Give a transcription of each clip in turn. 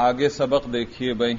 आगे सबक देखिए भाई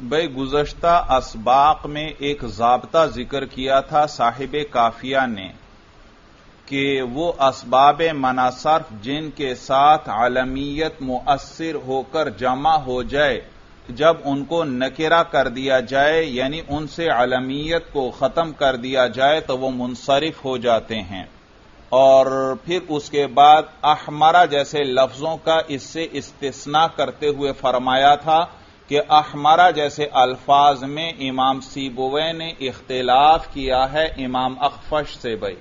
भाई गुजश्ता असबाक में एक जबता जिक्र किया था साहिब काफिया ने कि वो असबाब मनासरफ जिनके साथ आलमियत मुअसर होकर जमा हो जाए, जब उनको नकेरा कर दिया जाए, यानी उनसे आलमियत को खत्म कर दिया जाए तो वो मुनसरिफ हो जाते हैं। और फिर उसके बाद अहमरा जैसे लफ्जों का इससे इस्तना करते हुए फरमाया था कि अहमरा जैसे अल्फाज में इमाम सीबोवे ने इख्तिलाफ किया है इमाम अखफश से भाई।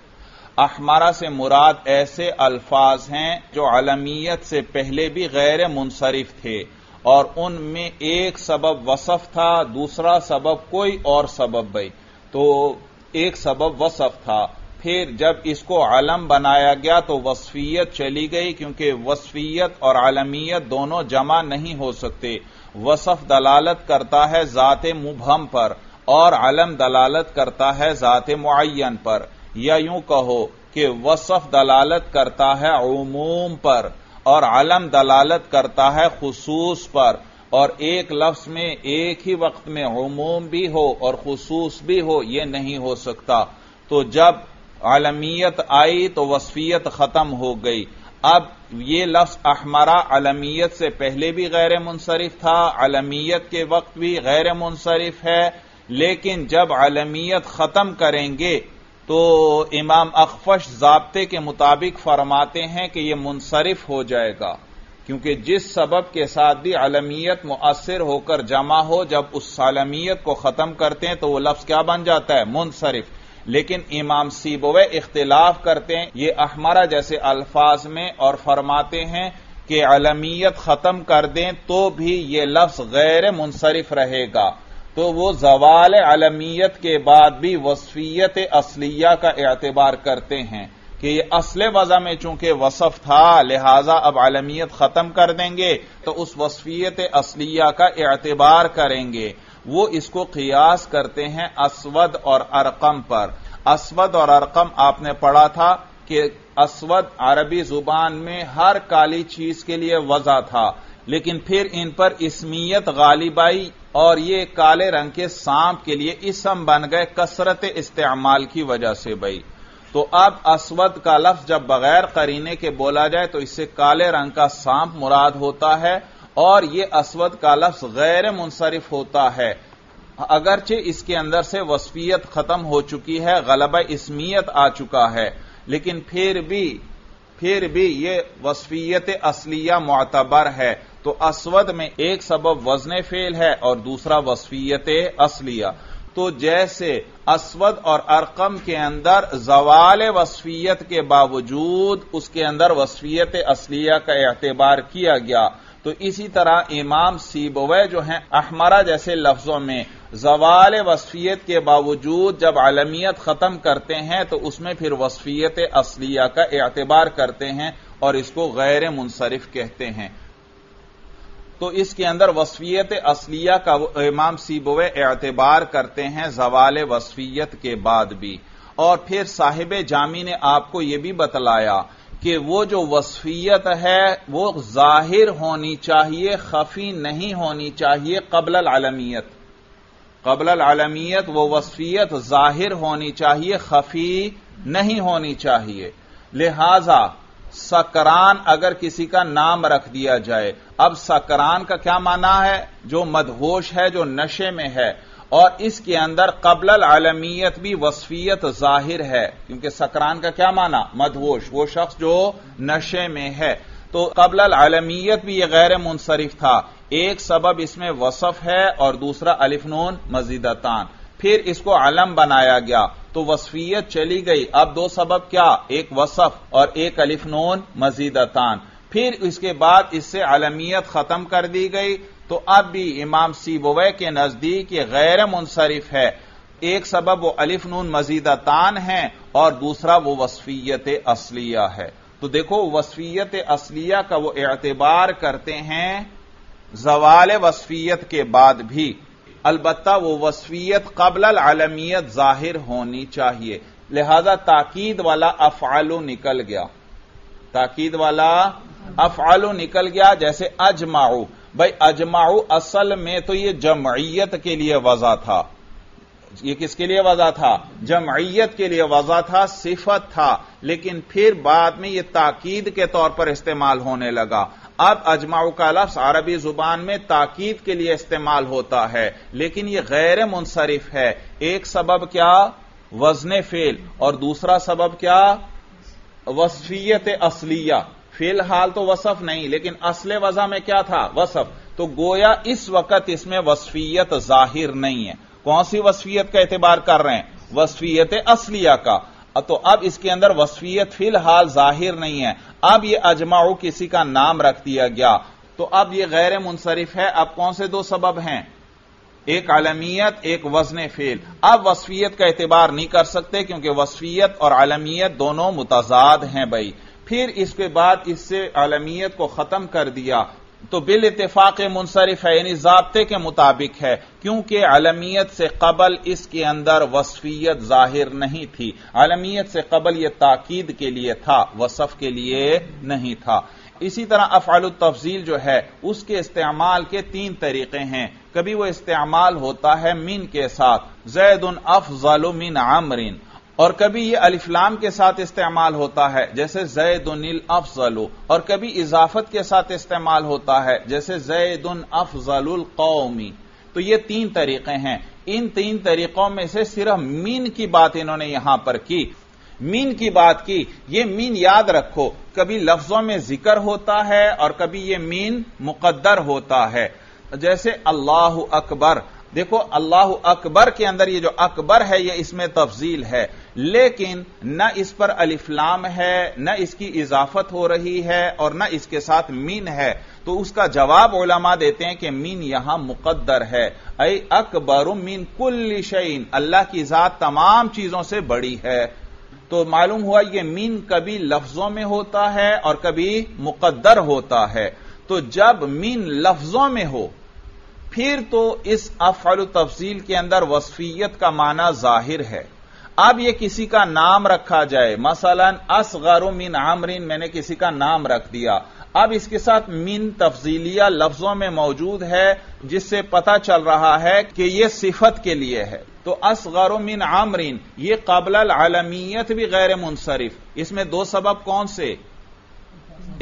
अहमरा से मुराद ऐसे अल्फाज हैं जो अलमियत से पहले भी गैर मुनसरिफ थे और उनमें एक सबब वसफ था, दूसरा सबब कोई और सबब भाई तो एक सबब वसफ था। फिर जब इसको आलम बनाया गया तो वसफियत चली गई क्योंकि वसफियत और आलमियत दोनों जमा नहीं हो सकते। वसफ दलालत करता है ज़ात मुबहम पर और अलम दलालत करता है ज़ात मुन पर। या यूँ कहो कि वसफ दलालत करता है उमूम पर और आलम दलालत करता है खसूस पर और एक लफ्ज में एक ही वक्त में उमूम भी हो और खसूस भी हो यह नहीं हो सकता। तो जब आलमियत आई तो वसफियत खत्म हो गई। अब ये लफ्ज अहमरा अलमियत से पहले भी गैर मुनसरिफ था अलमियत के वक्त भी गैर मुनसरिफ है, लेकिन जब अलमियत खत्म करेंगे तो इमाम अखफश जबते के मुताबिक फरमाते हैं कि यह मुनसरिफ हो जाएगा, क्योंकि जिस सबब के साथ भी अलमियत मुअसर होकर जमा हो, जब उस आलमियत को खत्म करते हैं तो वह लफ्ज क्या बन जाता है? मुनसरिफ। लेकिन इमाम सीबोवे इख्तिलाफ करते हैं, ये अहमरा जैसे अल्फाज में, और फरमाते हैं कि अलमियत खत्म कर दें तो भी ये लफ्ज गैर मुनसरिफ रहेगा। तो वो जवाल अलमियत के बाद भी वसफियत असलिया का एतबार करते हैं कि ये असले वजह में चूँकि वसफ था, लिहाजा अब अलमियत खत्म कर देंगे तो उस वसफियत असलिया का एतबार करेंगे। वो इसको कियास करते हैं असवद और अरकम पर। असवद और अरकम आपने पढ़ा था कि असवद अरबी ज़ुबान में हर काली चीज़ के लिए वजह था, लेकिन फिर इन पर इसमियत गालिबाई और ये काले रंग के सांप के लिए इसम बन गए कसरत इस्तेमाल की वजह से भाई। तो अब असवद का लफ्ज जब बगैर करीने के बोला जाए तो इससे काले रंग का सांप मुराद होता है और ये असवद का लफ्ज गैर मुनसरिफ होता है। अगरचे इसके अंदर से वसफियत खत्म हो चुकी है, गलब इसमियत आ चुका है। लेकिन फिर भी फिर भी ये वसफियत असलिया मोतबर है। तो असवद में एक सबब वज़न फेल है और दूसरा वसफियत असलिया। तो जैसे असवद और अरकम के अंदर जवाल वसफियत के बावजूद उसके अंदर वसफियत असलिया का एतबार किया गया। तो इसी तरह इमाम सीबवे जो हैं, अहमरा जैसे लफ्जों में जवाल वसफियत के बावजूद जब आलमियत खत्म करते हैं तो उसमें फिर वसफियत असलिया का एतबार करते हैं और इसको गैर मुनसरिफ कहते हैं। तो इसके अंदर वसफियत असलिया का इमाम सीबवे एतबार करते हैं जवाल वसफियत के बाद भी। और फिर साहिब जामी ने आपको यह भी बतलाया कि वो जो वसफियत है, वो ज़ाहिर होनी चाहिए, खफी नहीं होनी चाहिए कबल आलमियत कबल आलमियत वो वसफियत ज़ाहिर होनी चाहिए, खफी नहीं होनी चाहिए। लिहाजा सकरान अगर किसी का नाम रख दिया जाए। अब सकरान का क्या माना है? जो मदहोश है, जो नशे में है। और इसके अंदर कबल आलमियत भी वसफियत ज़ाहिर है। क्योंकि सकरान का क्या माना? मदहोश। वो शख्स जो नशे में है। तो कबल आलमियत भी यह गैर मुनसरिफ था। एक सबब इसमें वसफ है और दूसरा अलिफनून मजीदतान। फिर इसको अलम बनाया गया। तो वसफियत चली गई। अब दो सबब क्या? एक वसफ और एक अलिफनून मजीदतान। फिर इसके बाद इससे अलमियत खत्म कर दी गई। तो अब भी इमाम सीबोवे के नज़दीक ये गैर मुनसरिफ है। एक सबब वो अलिफ नून मजीदा तान है और दूसरा वो वसफियत असलिया है। तो देखो, वसफियत असलिया का वो एतबार करते हैं, जवाल वसफियत के बाद भी। अलबत्ता वो वसफियत कबल आलमियत ज़ाहिर होनी चाहिए। लिहाजा ताकीद वाला अफआलो निकल गया। ताकीद वाला अफआलो निकल गया, जैसे अजमाऊ भाई अजमाऊ असल में तो ये जमयत के लिए वजह था। ये किसके लिए वजह था? जमयत के लिए वजह था, सिफत था। लेकिन फिर बाद में ये ताकीद के तौर पर इस्तेमाल होने लगा। अब अजमाऊ का लफ्ज अरबी ज़ुबान में ताकीद के लिए इस्तेमाल होता है, लेकिन यह गैर मुनसरिफ है। एक सबब क्या? वज़न फेल। और दूसरा सबब क्या? वसफियत असलिया। फ़िलहाल तो वसफ नहीं, लेकिन असले वजह में क्या था? वसफ। तो गोया इस वक्त इसमें वसफियत ज़ाहिर नहीं है। कौन सी वसफियत का एतबार कर रहे हैं? वसफियत असलिया का। तो अब इसके अंदर वसफियत फ़िलहाल ज़ाहिर नहीं है। अब यह अजमाऊ किसी का नाम रख दिया गया। तो अब यह गैर मुनसरिफ है। अब कौन से दो सबब हैं? एक आलमियत, एक वज़न फेल। अब वसफियत का एतबार नहीं कर सकते क्योंकि वसफियत और आलमियत दोनों मुतजाद हैं भाई। फिर इसके बाद इससे आलमियत को खत्म कर दिया। तो बिल इतफाक मुनसरिफ है यानी जबते के मुताबिक है, क्योंकि अलमियत से कबल इसके अंदर वसफियत ज़ाहिर नहीं थी। अलमियत से कबल यह ताकीद के लिए था, वसफ के लिए नहीं था। इसी तरह अफाल तफजील जो है, उसके इस्तेमाल के तीन तरीके हैं। कभी वो इस्तेमाल होता है मिन के साथ जैद उन अफजल मिन आमरीन और कभी ये अलिफ्लाम के साथ इस्तेमाल होता है, जैसे जैदुनिल अफजलु। और कभी इजाफत के साथ इस्तेमाल होता है, जैसे जैदुन अफजलुल कौमी। तो ये तीन तरीके हैं। इन तीन तरीकों में से सिर्फ़ मीन की बात इन्होंने यहाँ पर की। मीन की बात की, ये मीन याद रखो, कभी लफ्जों में ज़िक्र होता है और कभी ये मीन मुकद्दर होता है। जैसे अल्लाह अकबर देखो, अल्लाह अकबर के अंदर ये जो अकबर है, ये इसमें तफजील है। लेकिन न इस पर अलिफ्लाम है, न इसकी इजाफत हो रही है और न इसके साथ मीन है। तो उसका जवाब ओलमा देते हैं कि मीन यहाँ मुकद्दर है। अय अकबर मीन कुल शईन अल्लाह की जात तमाम चीज़ों से बड़ी है। तो मालूम हुआ ये मीन कभी लफ्जों में होता है और कभी मुकद्दर होता है। तो जब मीन लफ्जों में हो फिर तो इस अफल तफसील के अंदर वसफियत का माना ज़ाहिर है। अब यह किसी का नाम रखा जाए, मसलन असगर मिन आमरीन मैंने किसी का नाम रख दिया। अब इसके साथ मिन तफजीलिया लफ्जों में मौजूद है, जिससे पता चल रहा है कि यह सिफत के लिए है। तो असगर मिन आमरीन ये काबल आलमियत भी गैर मुनसरिफ। इसमें दो सबब कौन से?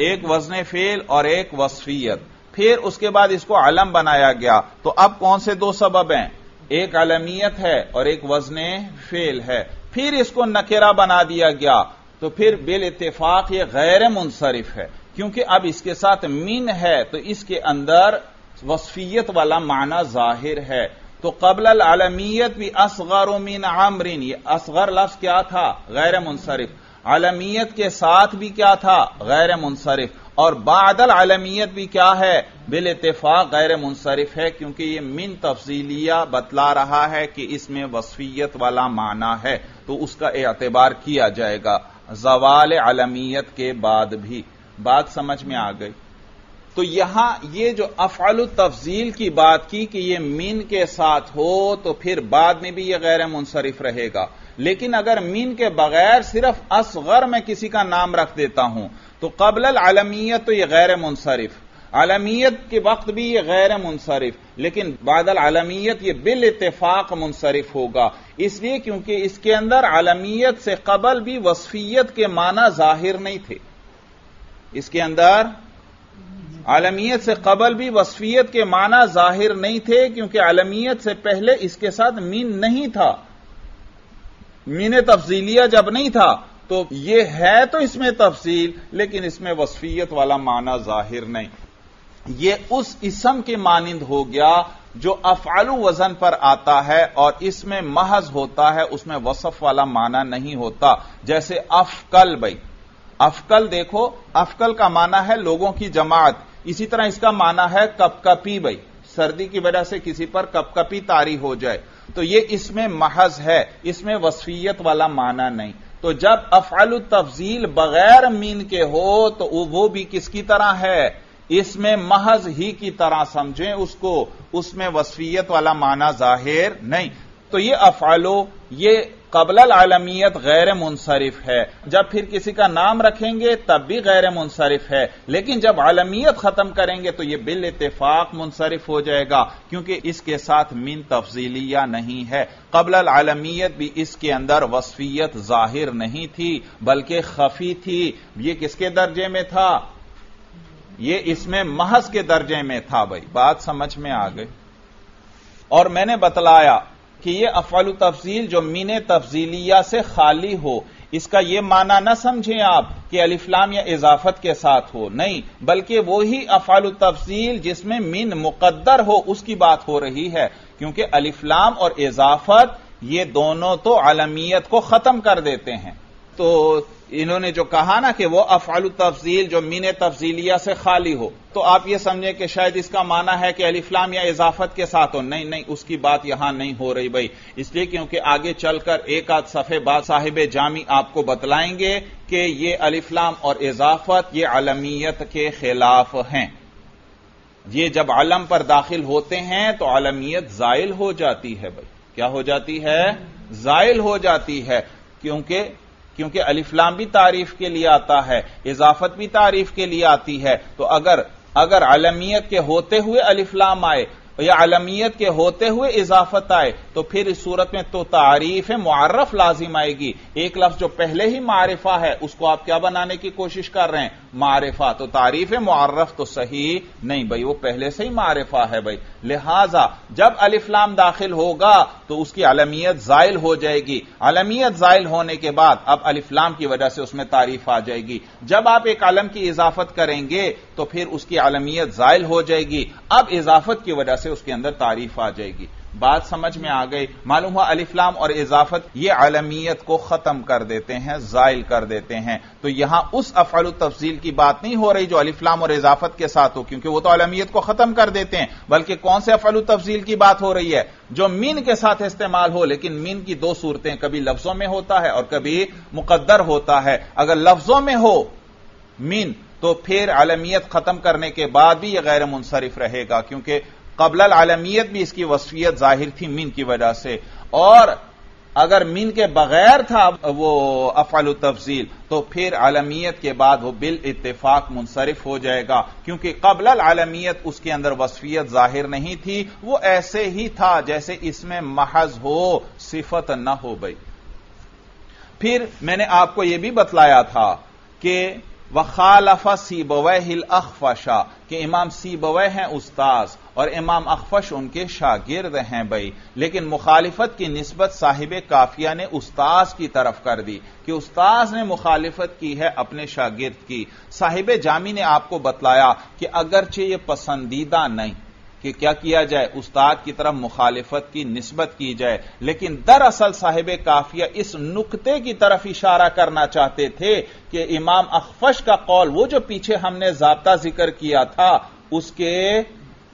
एक वज़न फेल और एक वसफियत। फिर उसके बाद इसको आलम बनाया गया। तो अब कौन से दो सबब हैं? एक अलमियत है और एक वज़न फेल है। फिर इसको नकेरा बना दिया गया। तो फिर बिल इतफाक ये गैर मुनसरिफ है। क्योंकि अब इसके साथ मीन है तो इसके अंदर वसफियत वाला माना ज़ाहिर है। तो कबल आलमियत भी असगर मीन आमरीन ये असगर लफ्ज क्या था? गैर मुनसरिफ। आलमियत के साथ भी क्या था? गैर मुनसरिफ। और बादल आलमियत भी क्या है? बिल इतफाक गैर मुनसरिफ है, क्योंकि ये मिन तफसीलिया बतला रहा है कि इसमें वसफियत वाला माना है तो उसका एतबार किया जाएगा। जवाल आलमियत के बाद भी। बात समझ में आ गई। तो यहाँ ये जो अफाल तफजील की बात की कि ये मीन के साथ हो तो फिर बाद में भी ये गैर मुनसरिफ रहेगा। लेकिन अगर मीन के बगैर सिर्फ़ असगर में किसी का नाम रख देता हूँ तो कबल आलमियत तो यह गैर मुनसरिफ। आलमियत के वक्त भी यह गैर मुनसरिफ, लेकिन बादल आलमियत यह बिल इतफाक मुनसरिफ होगा। इसलिए क्योंकि इसके अंदर आलमियत से कबल भी वसफियत के माना ज़ाहिर नहीं थे। इसके अंदर आलमियत से कबल भी वसफियत के माना ज़ाहिर नहीं थे, क्योंकि आलमियत से पहले इसके साथ मीन नहीं था। मीन तफजीलिया जब नहीं था तो ये है तो इसमें तफसील, लेकिन इसमें वसफियत वाला माना ज़ाहिर नहीं। ये उस इसम के मानंद हो गया जो अफालू वज़न पर आता है और इसमें महज होता है, उसमें वसफ वाला माना नहीं होता। जैसे अफकल भाई, अफकल देखो, अफकल का माना है लोगों की जमात। इसी तरह इसका माना है कपकपी भाई, सर्दी की वजह से किसी पर कपकपी तारी हो जाए। तो ये इसमें महज है, इसमें वसफियत वाला माना नहीं। तो जब अफाल तफजील बगैर मीन के हो तो वो भी किसकी तरह है? इसमें महज ही की तरह समझें उसको। उसमें वसफियत वाला माना ज़ाहिर नहीं। तो ये अफालो ये कबल आलमियत गैर मुनसरिफ है। जब फिर किसी का नाम रखेंगे, तब भी गैर मुनसरिफ है। लेकिन जब आलमियत खत्म करेंगे तो यह बिल इतफाक मुनसरिफ हो जाएगा, क्योंकि इसके साथ मिन तफजीलिया नहीं है। कबल आलमियत भी इसके अंदर वसफियत ज़ाहिर नहीं थी, बल्कि खफी थी। ये किसके दर्जे में था? ये इसमें महज के दर्जे में था भाई। बात समझ में आ गई। और मैंने बतलाया कि यह अफाल तफजील जो मीन तफजीलिया से खाली हो, इसका यह माना ना समझें आप कि अलिफ्लाम या इजाफत के साथ हो। नहीं, बल्कि वही अफाल तफजील जिसमें मीन मुकदर हो, उसकी बात हो रही है। क्योंकि अलिफ्लाम और इजाफत, ये दोनों तो आलमियत को खत्म कर देते हैं। तो इन्होंने जो कहा ना कि वो अफाल तफजील, जो मीन तफजीलिया से खाली हो। तो आप ये समझें कि शायद इसका माना है कि अलिफ्लाम या इजाफत के साथ हो। नहीं नहीं, उसकी बात यहाँ नहीं हो रही भाई। इसलिए क्योंकि आगे चलकर एक आध सफे बाद साहिब जामी आपको बतलाएँगे कि ये अलिफ्लाम और इजाफत, ये अलमियत के खिलाफ हैं। ये जब आलम पर दाखिल होते हैं तो आलमियत जायल हो जाती है भाई। क्या हो जाती है? जायल हो जाती है, क्योंकि क्योंकि अलिफ्लाम भी तारीफ़ के लिए आता है, इजाफत भी तारीफ़ के लिए आती है। तो अगर अगर अलमियत के होते हुए अलिफ्लाम आए, या अलमियत के होते हुए इजाफत आए तो फिर इस सूरत में तो तारीफ़ मुआरफ लाजिम आएगी। एक लफ्ज जो पहले ही मारिफा है, उसको आप क्या बनाने की कोशिश कर रहे हैं? मारिफा। तो तारीफ़ मुआरफ तो सही नहीं भाई, वो पहले से ही मारिफा है भाई। लिहाजा, जब अलिफ्लाम दाखिल होगा तो उसकी अलमियत जायल हो जाएगी। अलमियत जायल होने के बाद अब अलिफ्लाम की वजह से उसमें तारीफ़ आ जाएगी। जब आप एक आलम की इजाफत करेंगे तो फिर उसकी अलमियत जायल हो जाएगी। अब इजाफत की वजह से उसके अंदर तारीफ़ आ जाएगी। बात समझ में आ गई। मालूम हुआ अलिफ्लाम और इजाफत ये आलमियत को खत्म कर देते हैं जायल कर देते हैं। तो यहाँ उस अफल तफजील की बात नहीं हो रही जो अलिफ्लाम और इजाफत के साथ हो, क्योंकि वो तो आलमियत को खत्म कर देते हैं, बल्कि कौन से अफल तफजील की बात हो रही है? जो मीन के साथ इस्तेमाल हो, लेकिन मीन की दो सूरतें कभी लफ्जों में होता है और कभी मुकद्दर होता है। अगर लफ्जों में हो मीन तो फिर आलमियत खत्म करने के बाद भी यह गैर मुनसरिफ रहेगा, क्योंकि कबल आलमियत भी इसकी वसफियत ज़ाहिर थी मीन की वजह से। और अगर मीन के बगैर था वो अफल तफजील तो फिर आलमियत के बाद वो बिल इतफाक मुनसरिफ हो जाएगा। क्योंकि कबल आलमियत उसके अंदर वसफियत ज़ाहिर नहीं थी, वो ऐसे ही था जैसे इसमें महज हो, सिफत न हो गई। फिर मैंने आपको यह भी बतलाया था कि वखालफा सीबवहिल अखफशा, कि इमाम सीबवह हैं उस्ताज और इमाम अखफश उनके शागिर्द हैं भाई। लेकिन मुखालिफत की नस्बत साहिब काफिया ने उस्ताज की तरफ़ कर दी कि उस्ताज ने मुखालिफत की है अपने शागिर्द की। साहिब जामी ने आपको बतलाया कि अगरचे ये पसंदीदा नहीं, कि क्या किया जाए? उस्ताद की तरफ़ मुखालिफत की नस्बत की जाए। लेकिन दरअसल साहिब काफिया इस नुकते की तरफ़ इशारा करना चाहते थे कि इमाम अखफश का कौल, वो जो पीछे हमने जबता ज़िक्र किया था, उसके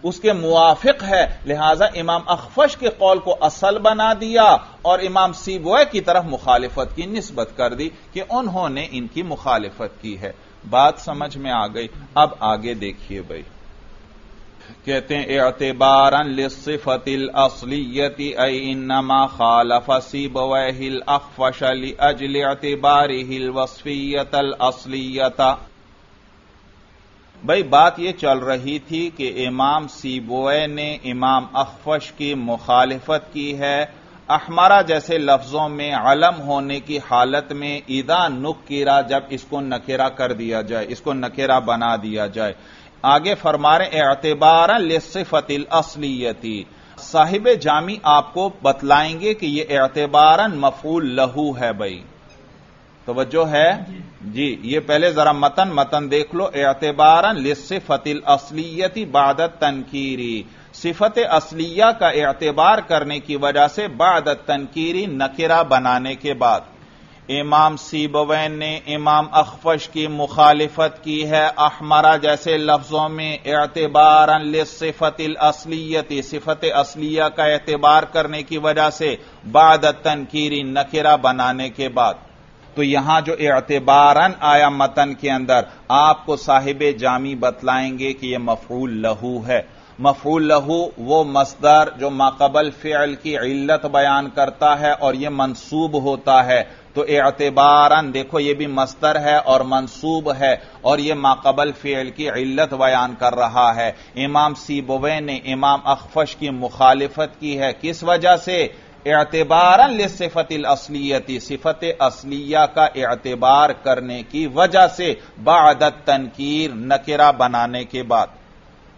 उसके मुआफिक है। लिहाजा इमाम अखफश के कौल को असल बना दिया और इमाम सीबोए की तरफ़ मुखालिफत की नस्बत कर दी कि उन्होंने इनकी मुखालिफत की है। बात समझ में आ गई। अब आगे देखिए भाई। कहते हैं एतबारन लिसिफतिल असलियती इनमा खालफ सीबवहिल अखफश अजल एतबारिहिल वसफियतल असलियता। भाई, बात यह चल रही थी कि इमाम सीबोए ने इमाम अखफश की मुखालिफत की है। अहमरा जैसे लफ्जों में अलम होने की हालत में ईदा नुकिरा जब इसको नकेरा कर दिया जाए, इसको नकेरा बना दिया जाए। आगे फरमा रहे एतबार लिसिफतिल असलियती। साहिब जामी आपको बतलाएँगे कि यह एतबारन मफूल लहू है भाई। तवज्जो है? जी। ये पहले जरा मतन मतन देख लो। एतबारन लिसिफतिल असलियती बादत तनकीरी। सिफत असलिया का एतबार करने की वजह से बादत तनकीरी नकिरा बनाने के बाद। इमाम सीबवैन ने इमाम अखफश की मुखालिफत की है अहमरा जैसे लफ्जों में एतबार सिफतिल असलियती। सिफत असलिया का एतबार करने की वजह से बाद तनकीरी नकिरा बनाने के बाद। तो यहाँ जो एतबारन आया मतन के अंदर, आपको साहिब जामी बतलाएँगे कि यह मफूल लहू है। मफूल लहू वो मसदर जो माकबल फ़िल की इल्लत बयान करता है और यह मनसूब होता है। तो एतबारन, देखो ये भी मस्तर है और मनसूब है और ये माकबल फ़ेल की इल्लत बयान कर रहा है। इमाम सीबोवे ने, इमाम अखफश की मुखालिफत की है। किस वजह से? एतबारन सिफतिल असलियती, सिफत असलिया का एतबार करने की वजह से बादत तनकीर नकिरा बनाने के बाद।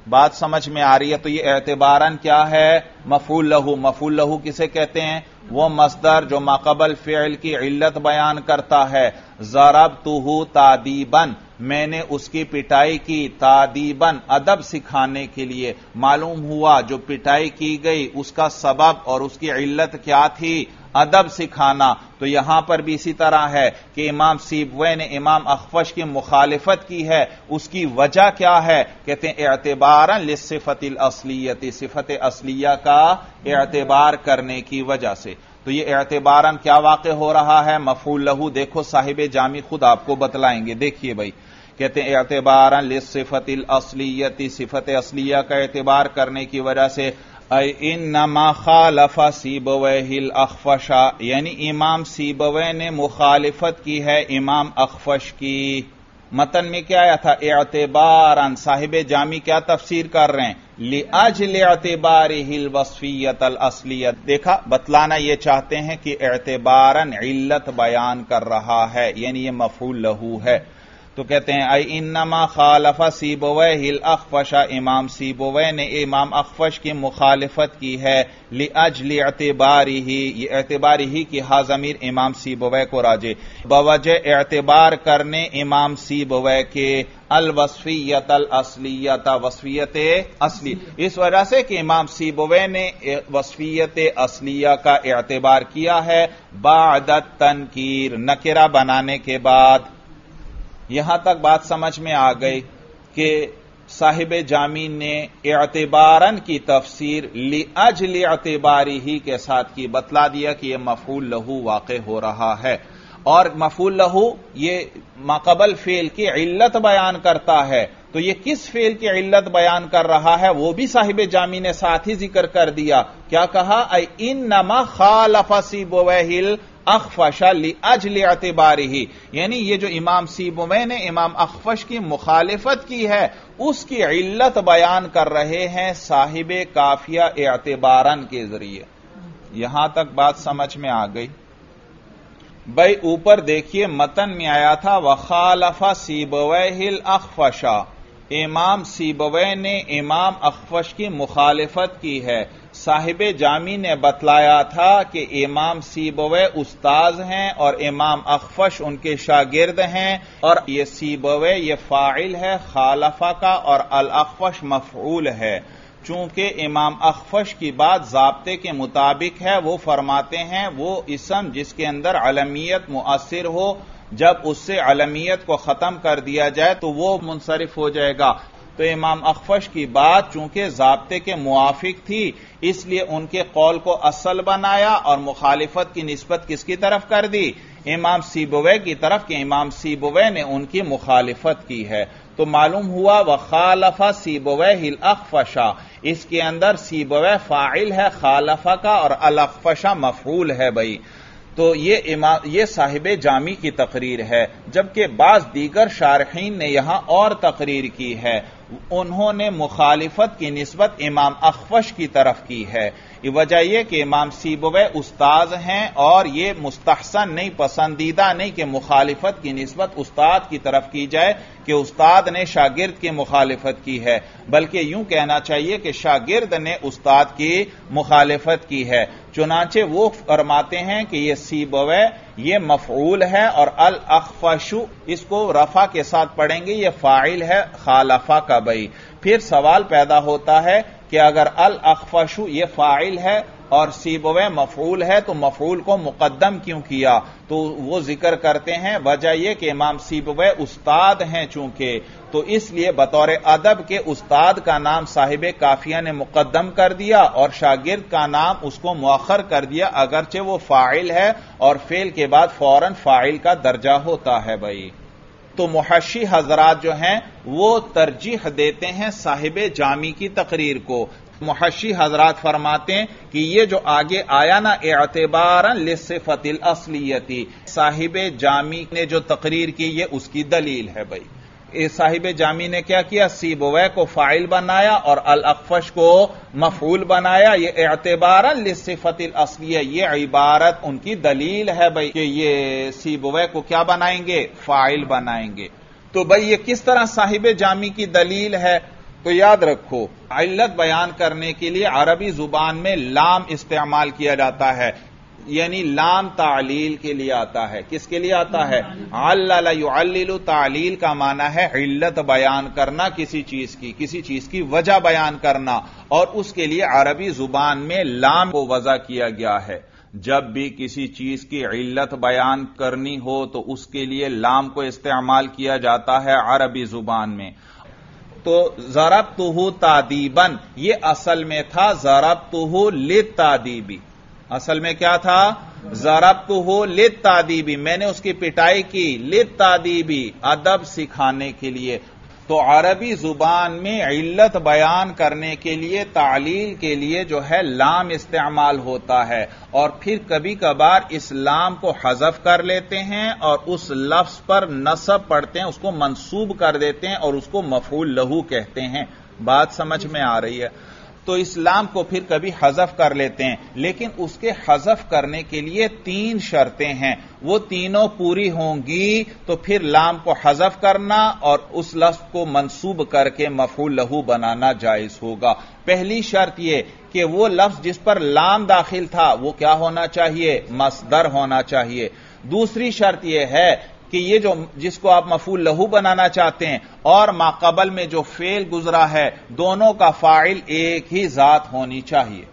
बात समझ में आ रही है तो ये एतबारन क्या है? मफूल लहू। मफूल लहू किसे कहते हैं? वो मसदर जो माकबल फेल की इल्लत बयान करता है। जरब तुहू तादीबन। मैंने उसकी पिटाई की तादीबन अदब सिखाने के लिए। मालूम हुआ जो पिटाई की गई, उसका सबब और उसकी इल्लत क्या थी? अदब सिखाना। तो यहाँ पर भी इसी तरह है कि इमाम सीबवे ने इमाम अखफश की मुखालिफत की है। उसकी वजह क्या है? कहते हैं एतबार लिसिफतिल असलियत, सिफत असलिया का एतबार करने की वजह से। तो ये एतबारन क्या वाक़ हो रहा है? मफूल लहू देखो, साहिब जामी खुद आपको बतलाएँगे। देखिए भाई कहते हैं, एतबारन लिसिफतिल असलियती, सिफत असलिया का एतबार करने की वजह से इन नमा खालफा सीबवहिल अखफशा, यानी इमाम सीबवे ने मुखालिफत की है इमाम अखफश की। मतन में क्या आया था? एतबारन, साहिब जामी क्या तफसीर कर रहे हैं? ली अज एतबार हिल वसफियत अल असलियत। देखा, बतलाना यह चाहते हैं कि एतबारन इल्लत बयान कर रहा है, यानी यह मफूल लहू है। तो कहते हैं, आई इन्नमा खालफा सीबोव हिल अखफशा इमाम. सीबोव ने इमाम अखफश की मुखालफत की है, लि अजल एतबारी ही ये एतबारी ही की हाजमीर इमाम सीबोव को राजे। बवज एतबार करने इमाम सीबोव के अल वसफियत अल असलियत, वसफियत असली। इस वजह से कि इमाम सीबोवे ने वसफियत असलिया का एतबार किया है, बादत तनकीर, नकिरा बनाने के बाद यहाँ तक बात समझ में आ गई कि साहिब जामीन ने एतबारन की तफसीर ली अजल एतबारी ही के साथ की, बतला दिया कि यह मफूल लहू वाक़ हो रहा है। और मफूल लहू ये मकबल फेल की इल्लत बयान करता है। तो ये किस फेल की इल्लत बयान कर रहा है, वो भी साहिब जामी ने साथ ही ज़िक्र कर दिया। क्या कहा? इन नमा खालफसी बोवहिल अखफशा ली अजल एतबार ही यानी ये जो इमाम सीबुमै ने इमाम अखफश की मुखालिफत की है उसकी इल्लत बयान कर रहे हैं साहिब काफिया एतबारन के ज़रिए यहाँ तक बात समझ में आ गई भाई ऊपर देखिए मतन में आया था वखालफा सीबवहिल अखफशा इमाम सीबवे ने इमाम अखफश की मुखालिफत की है साहिब जामी ने बतलाया था कि इमाम सीबवे उस्ताज हैं और इमाम अखफश उनके शागिर्द हैं और ये सीबवे, ये फ़ाइल है खालफा का और अल अखफश मफूल है। चूँकि इमाम अखफश की बात जबते के मुताबिक है, वो फरमाते हैं वो इसम जिसके अंदर अलमियत मुअसर हो, जब उससे अलमियत को खत्म कर दिया जाए तो वो मुनसरफ हो जाएगा। तो इमाम अखफश की बात चूँकि जबते के मुआफिक थी, इसलिए उनके कौल को असल बनाया और मुखालिफत की नस्बत किसकी तरफ़ कर दी? इमाम सीबुवे की तरफ़ कि इमाम सीबुवे ने उनकी मुखालिफत की है। तो मालूम हुआ व खालफा सीबुवे हिल अखफशा। इसके अंदर सीबवे फ़ाइल है खालफा का और अलफशा मफूल है भाई। तो ये इमा, ये साहिब जामी की तकरीर है, जबकि बाज दीगर शारहीन ने यहाँ और तकरीर की है। उन्होंने मुखालिफत की नस्बत इमाम अखफश की तरफ़ की है। वजह यह कि इमाम सीबवे उस्ताद हैं और ये मुस्तहसन नहीं, पसंदीदा नहीं कि मुखालिफत की नस्बत उस्ताद की तरफ़ की जाए कि उस्ताद ने शागिर्द की मुखालिफत की है। बल्कि यूँ कहना चाहिए कि शागिर्द ने उस्ताद की मुखालिफत की है। चुनाचे वो फरमाते हैं कि यह सीबवे ये मफूल है और अल अखफशु इसको रफा के साथ पढ़ेंगे यह फ़ाइल है खालफा का बई। फिर सवाल पैदा होता है कि अगर अल अखफशु ये फ़ाइल है और सीबवे मफूल है तो मफूल को मुकदम क्यों किया? तो वो ज़िक्र करते हैं, वजह यह कि इमाम सीबवे उस्ताद हैं चूँकि। तो इसलिए बतौर अदब के उस्ताद का नाम साहिब काफिया ने मुकदम कर दिया और शागिर्द का नाम उसको मुअखर कर दिया, अगरचे वो फ़ाइल है और फेल के बाद फ़ौरन फ़ाइल का दर्जा होता है भाई। तो मुहशी हजरात जो हैं, वो तरजीह देते हैं साहिब जामी की तकरीर को। मुहशी हजरात फरमाते हैं कि ये जो आगे आया ना एतबार लिसफतिल असलियती। साहिब जामी ने जो तकरीर की, ये उसकी दलील है भाई। साहिब जामी ने क्या किया? सीबोवै को फ़ाइल बनाया और अल अकफश को मफूल बनाया। ये एतबार लिसफतिल असलिया, ये इबारत उनकी दलील है भाई कि ये सीबोवै को क्या बनाएँगे? फ़ाइल बनाएँगे। तो भाई ये किस तरह साहिब जामी की दलील है? तो याद रखो इल्लत बयान करने के लिए अरबी ज़ुबान में लाम इस्तेमाल किया जाता है। यानी लाम तालील के लिए आता है। किसके लिए आता है? अल्लाह तालील का माना है इल्लत बयान करना किसी चीज़ की, किसी चीज़ की वजह बयान करना। और उसके लिए अरबी ज़ुबान में लाम को वजह किया गया है। जब भी किसी चीज़ की इल्लत बयान करनी हो तो उसके लिए लाम को इस्तेमाल किया जाता है अरबी ज़ुबान में। तो जरब तुहू तादीबन यह असल में था जरब तुहू लित तादीबी असल में क्या था? जरब तुहू लित तादीबी मैंने उसकी पिटाई की लित तादीबी अदब सिखाने के लिए। तो अरबी ज़ुबान में इल्लत बयान करने के लिए, तालील के लिए जो है लाम इस्तेमाल होता है। और फिर कभी कभार इस लाम को हजफ कर लेते हैं और उस लफ्ज पर नसब पढ़ते हैं, उसको मंसूब कर देते हैं और उसको मफूल लहू कहते हैं। बात समझ में आ रही है। तो इस्लाम को फिर कभी हजफ कर लेते हैं। लेकिन उसके हजफ करने के लिए तीन शर्तें हैं। वो तीनों पूरी होंगी तो फिर लाम को हजफ करना और उस लफ्ज को मंसूब करके मफूल लहू बनाना जायज़ होगा। पहली शर्त यह कि वो लफ्ज जिस पर लाम दाखिल था, वो क्या होना चाहिए? मसदर होना चाहिए। दूसरी शर्त यह है कि ये जो, जिसको आप मफूल लहू बनाना चाहते हैं, और माकबल में जो फेल गुजरा है, दोनों का फ़ाइल एक ही जात होनी चाहिए।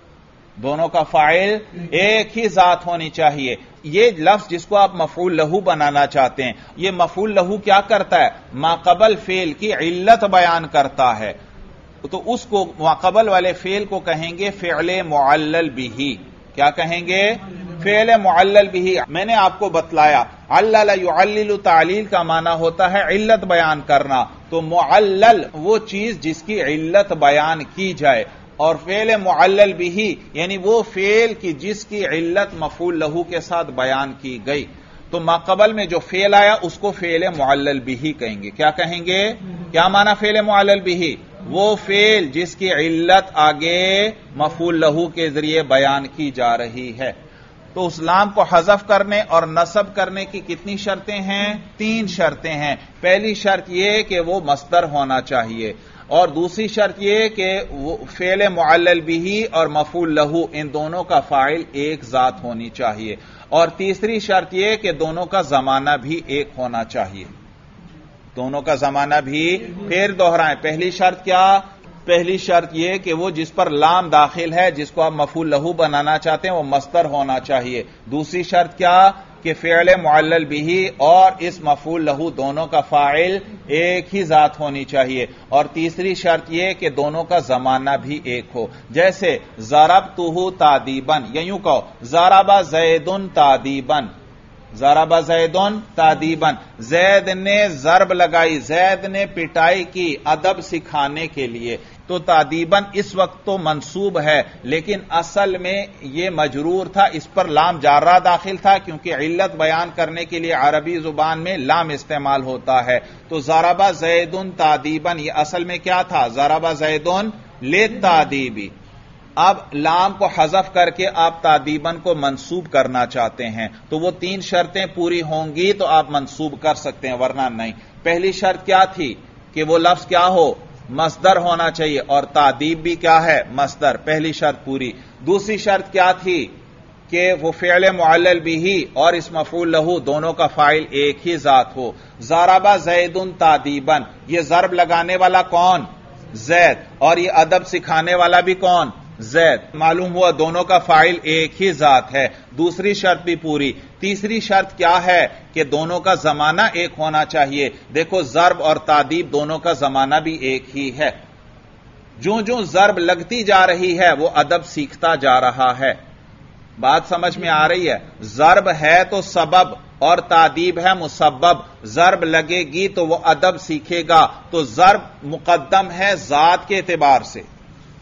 दोनों का फ़ाइल एक ही जात होनी चाहिए। ये लफ्ज जिसको आप मफूल लहू बनाना चाहते हैं, ये मफूल लहू क्या करता है? माकबल फेल की इल्लत बयान करता है। तो उसको, माकबल वाले फेल को कहेंगे, फेल मुअल्लल भी क्या कहेंगे? फेल मुअल्लल भी मैंने आपको बतलाया अल्लाह तालील का माना होता है इल्लत बयान करना। तो मुअल्लल, वो चीज़ जिसकी इल्लत बयान की जाए। और फेल मुअल्लल भी यानी वो फेल की जिसकी इल्लत मफूल लहू के साथ बयान की गई। तो माकबल में जो फेल आया, उसको फेल मुअल्लल भी कहेंगे। क्या कहेंगे? क्या माना फेल मुअल्लल भी वो फेल जिसकी इल्लत आगे मफूल लहू के ज़रिए बयान की जा रही है। तो उस लाम को हजफ करने और नसब करने की कितनी शर्तें हैं? तीन शर्तें हैं। पहली शर्त यह कि वो मस्तर होना चाहिए और दूसरी शर्त यह कि फेल मुअल्लल भी और मफूल लहू, इन दोनों का फ़ाइल एक जात होनी चाहिए। और तीसरी शर्त यह कि दोनों का जमाना भी एक होना चाहिए। दोनों का जमाना भी फिर दोहराएँ। पहली शर्त क्या? पहली शर्त यह कि वो जिस पर लाम दाखिल है, जिसको आप मफूल लहू बनाना चाहते हैं, वो मस्तर होना चाहिए। दूसरी शर्त क्या? कि फेल मुअल्लल भी और इस मफूल लहू दोनों का फ़ाइल एक ही जात होनी चाहिए। और तीसरी शर्त यह कि दोनों का जमाना भी एक हो। जैसे जरब तुहू तादीबन यूँ कहो, जराबा जैदुन तादीबन। जराबा जैदन तादीबन। जैद ने जरब लगाई, जैद ने पिटाई की अदब सिखाने के लिए। तो तादीबन इस वक्त तो मंसूब है, लेकिन असल में यह मजरूर था, इस पर लाम जार्रा दाखिल था, क्योंकि इल्लत बयान करने के लिए अरबी ज़ुबान में लाम इस्तेमाल होता है। तो जराबा जैदन तादीबन यह असल में क्या था? जराबा जैदन ले तादीबी। अब लाम को हजफ करके आप तादीबन को मंसूब करना चाहते हैं तो वो तीन शर्तें पूरी होंगी तो आप मंसूब कर सकते हैं, वरना नहीं। पहली शर्त क्या थी कि वो लफ्ज क्या हो? मसदर होना चाहिए, और तादीब भी क्या है? मसदर, पहली शर्त पूरी। दूसरी शर्त क्या थी कि वो फेल मुअल्लल भी ही और इस मफूल लहू, दोनों का फ़ाइल एक ही जात हो। जाराबा जैदुन तादीबन, ये जरब लगाने वाला कौन? जैद, और ये अदब सिखाने वाला भी कौन? जैद मालूम हुआ दोनों का फ़ाइल एक ही जात है। दूसरी शर्त भी पूरी। तीसरी शर्त क्या है कि दोनों का जमाना एक होना चाहिए। देखो, जर्ब और तादीब दोनों का जमाना भी एक ही है। जो जो जर्ब लगती जा रही है, वो अदब सीखता जा रहा है। बात समझ में आ रही है? जर्ब है तो सबब और तादीब है मुसब्बब। जर्ब लगेगी तो वह अदब सीखेगा। तो जर्ब मुकद्दम है जात के एतबार से।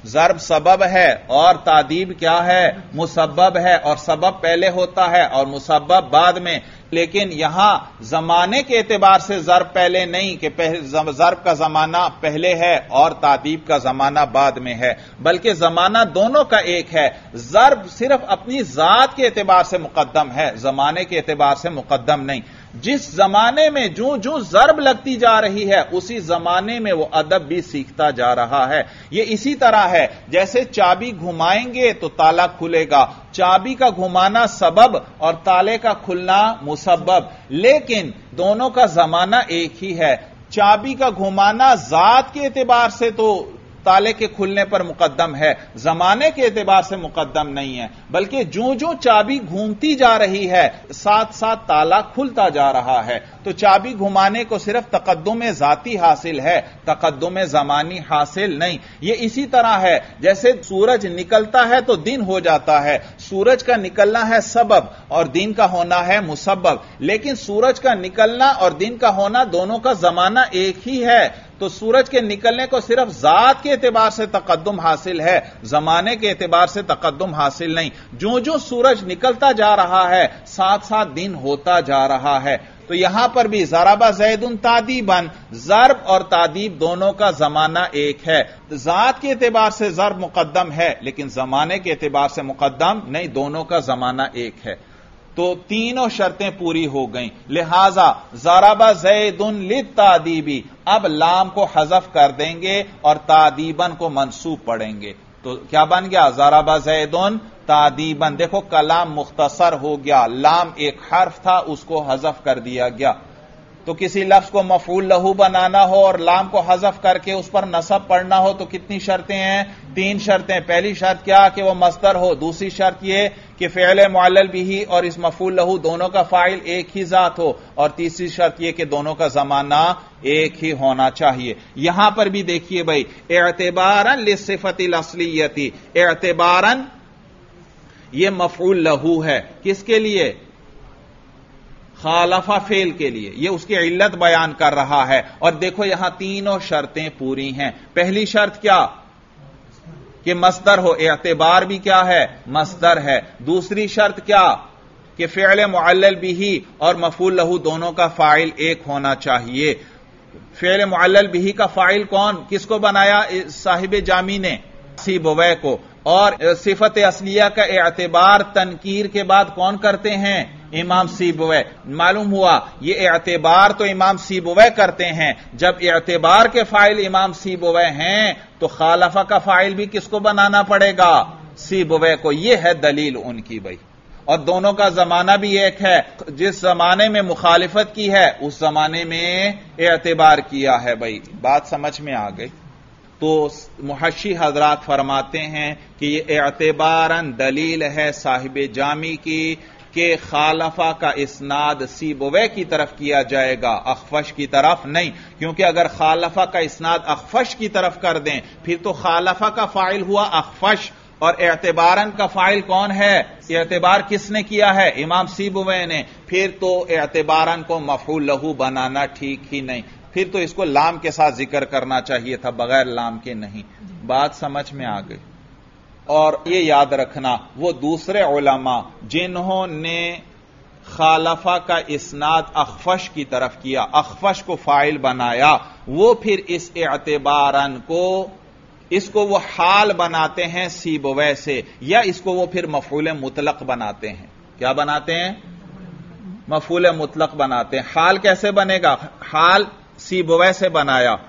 जरब सबब है और तादीब क्या है? मुसब्बब है और सबब पहले होता है और मुसब्बब बाद में लेकिन यहाँ जमाने के एतबार से जरब पहले नहीं कि जरब का जमाना पहले है और तादीब का जमाना बाद में है, बल्कि जमाना दोनों का एक है। जरब सिर्फ़ अपनी जात के एतबार से मुकदम है, जमाने के एतबार से मुकदम नहीं। जिस जमाने में जो जो जरब लगती जा रही है, उसी जमाने में वो अदब भी सीखता जा रहा है। ये इसी तरह है, जैसे चाबी घुमाएँगे तो ताला खुलेगा। चाबी का घुमाना सबब और ताले का खुलना मुसब्बब लेकिन दोनों का जमाना एक ही है। चाबी का घुमाना जात के एतबार से तो ताले के खुलने पर मुकदम है। जमाने के एतबार से मुकदम नहीं है, बल्कि जो जो चाबी घूमती जा रही है साथ साथ ताला खुलता जा रहा है। तो चाबी घुमाने को सिर्फ़ तकदम जाती हासिल है तकदम जमानी हासिल नहीं। ये इसी तरह है, जैसे सूरज निकलता है तो दिन हो जाता है। सूरज का निकलना है सबब, और दिन का होना है मुसब्बब। लेकिन सूरज का निकलना और दिन का होना दोनों का जमाना एक ही है। तो सूरज के निकलने को सिर्फ़ जात के एतबार से तकदम हासिल है, जमाने के एतबार से तकदम हासिल नहीं। जो जो सूरज निकलता जा रहा है साथ साथ दिन होता जा रहा है। तो यहाँ पर भी जराबा जैदुन तादीबन, जरब और तादीब दोनों का जमाना एक है। जात के एतबार से जरब मुकदम है, लेकिन जमाने के एतबार से मुकदम नहीं, दोनों का जमाना एक है। तो तीनों शर्तें पूरी हो गई। लिहाजा जराबा जैदन लिद तादीबी अब लाम को हजफ कर देंगे और तादीबन को मनसूब पढ़ेंगे। तो क्या बन गया? जराबा जैदन, तादीबन। देखो कलाम मुख्तसर हो गया। लाम एक हर्फ था, उसको हजफ कर दिया गया। तो किसी लफ्ज को मफूल लहू बनाना हो और लाम को हजफ करके उस पर नसब पढ़ना हो तो कितनी शर्तें हैं? तीन शर्तें। पहली शर्त क्या? कि वह मस्तर हो। दूसरी शर्त यह कि फ़ेल मुअल भी और इस मफूल लहू दोनों का फ़ाइल एक ही जात हो। और तीसरी शर्त यह कि दोनों का जमाना एक ही होना चाहिए। यहाँ पर भी देखिए भाई एतबारन लिसिफतिल असलियती एतबारन यह मफूल लहू है। किसके लिए? खालफा फेल के लिए यह उसकी इल्लत बयान कर रहा है। और देखो यहाँ तीनों शर्तें पूरी हैं। पहली शर्त क्या? कि मस्तर हो, एतबार भी क्या है? मस्तर है। दूसरी शर्त क्या? कि फ़ेल मुअल्ल भी ही और मफूल लहू दोनों का फ़ाइल एक होना चाहिए। फ़ेल मुअल्ल भी का फ़ाइल कौन? किसको बनाया? साहिब जामी ने सी बुवै को। और सिफत असलिया का एतबार तनकीर के बाद कौन करते हैं? इमाम सीबवे मालूम हुआ, ये एतबार तो इमाम सीबवे करते हैं। जब एतबार के फ़ाइल इमाम सीबवे हैं तो खालफा का फ़ाइल भी किसको बनाना पड़ेगा? सीबवे को। यह है दलील उनकी भाई। और दोनों का जमाना भी एक है। जिस जमाने में मुखालिफत की है, उस जमाने में एतबार किया है भाई। बात समझ में आ गई। तो मुहशी हजरात फरमाते हैं कि ये एतबारन दलील है साहिब जामी की कि खालफा का इसनाद सीबवे की तरफ़ किया जाएगा, अखफश की तरफ़ नहीं। क्योंकि अगर खालफा का इसनाद अखफश की तरफ़ कर दें, फिर तो खालफा का फ़ाइल हुआ अखफश। और एतबारन का फ़ाइल कौन है? एतबार किसने किया है? इमाम सीबुवे ने। फिर तो एतबारन को मफूल लहू बनाना ठीक ही नहीं। फिर तो इसको लाम के साथ ज़िक्र करना चाहिए था बगैर लाम के नहीं। बात समझ में आ गई। और ये याद रखना वो दूसरे ओलमा जिन्होंने खालफा का इसनाद अखफश की तरफ़ किया अखफश को फ़ाइल बनाया वो फिर इस एतबारन को इसको वो हाल बनाते हैं सीबवे से या इसको वो फिर मफूल मुतलक बनाते हैं। क्या बनाते हैं? मफूल मुतलक बनाते हैं। हाल कैसे बनेगा? हाल सीबवे से बनाया।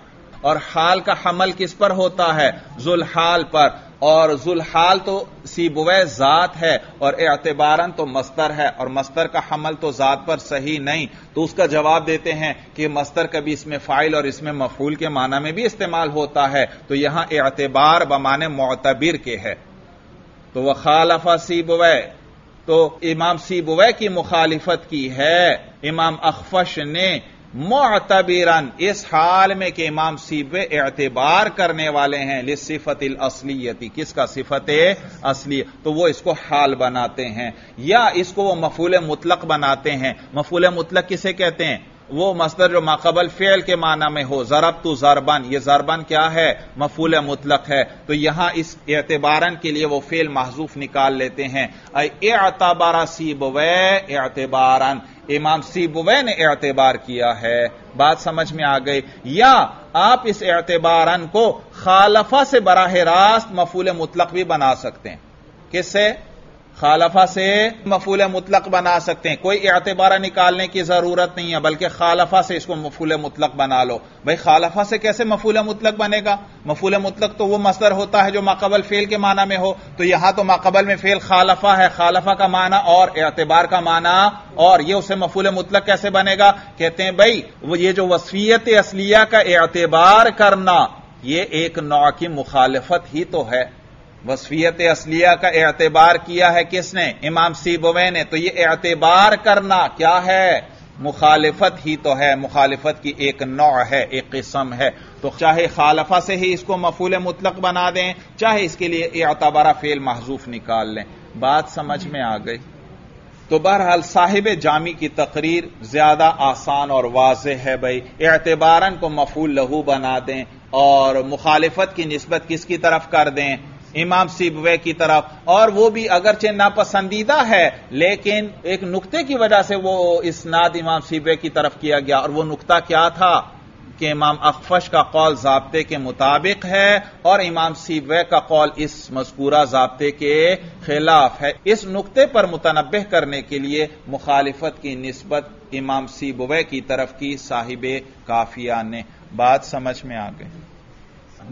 और हाल का हमल किस पर होता है? जुलहाल पर। और जुलहाल तो सीबुवे जात है और एतबारन तो मस्तर है। और मस्तर का हमल तो जात पर सही नहीं। तो उसका जवाब देते हैं कि मस्तर कभी इसमें फ़ाइल और इसमें मफूल के माना में भी इस्तेमाल होता है। तो यहाँ एतबार बमाने मोतबिर के है। तो वह खालफा सीबवै। तो इमाम सीबवै की मुखालिफत की है। इमाम अखफश ने मोतबरन इस हाल में कि इमाम सीबे एतबार करने वाले हैं लिसिफत असलियती। किसका सिफत असली। तो वो इसको हाल बनाते हैं। या इसको वो मफूल मुतलक बनाते हैं। मफूल मुतलक किसे कहते हैं? वो मस्तर जो माकबल फेल के माना में हो, जरब तो जरबन, ये जरबन क्या है? मफूल मुतलक है। तो यहाँ इस एतबारन के लिए वो फेल महजूफ निकाल लेते हैं। एतबारा सीबवे एतबारन इमाम सीबवे ने एतबार किया है। बात समझ में आ गई। या आप इस एतबारन को खालफा से बराह रास्त मफूल मुतलक भी बना सकते हैं। किससे? खालफा से मफूल मुतलक बना सकते हैं। कोई एतबारा निकालने की ज़रूरत नहीं है, बल्कि खालफा से इसको मफूल मुतलक बना लो। भाई, खालफा से कैसे मफूल मुतलक बनेगा? मफूल मुतलक तो वो मसदर होता है जो माकबल फेल के माना में हो। तो यहाँ तो माकबल में फेल खालफा है। खालफा का माना और, एतबार का माना और। ये उसे मफूल मुतलक कैसे बनेगा? कहते हैं, भाई ये जो वसीयत असलिया का एतबार करना, ये एक नौ की मुखालफत ही तो है। वसफियत असलिया का एतबार किया है किसने? इमाम सीबवे ने। तो यह एतबार करना क्या है? मुखालिफत ही तो है। मुखालिफत की एक नौ है, एक किस्म है। तो चाहे खालफा से ही इसको मफूल मुतलक बना दें, चाहे इसके लिए एतबारा फेल महजूफ निकाल लें। बात समझ में आ गई? तो बहरहाल साहिब जामी की तकरीर ज़्यादा आसान और वाज है भाई। एतबारन को मफूल लहू बना दें और मुखालिफत की नस्बत किसकी तरफ़ कर दें? इमाम सिबवे की तरफ़। और वो भी अगरचे नापसंदीदा है, लेकिन एक नुक्ते की वजह से वो इसनाद इमाम सिबवे की तरफ़ किया गया। और वो नुकता क्या था? कि इमाम अखफश का कौल जबते के मुताबिक है, और इमाम सीबे का कौल इस मजकूरा जबते के खिलाफ है। इस नुक्ते पर मुतनबह करने के लिए मुखालिफत की नस्बत इमाम सीबवे की तरफ़ की साहिब काफिया ने। बात समझ में आ गई।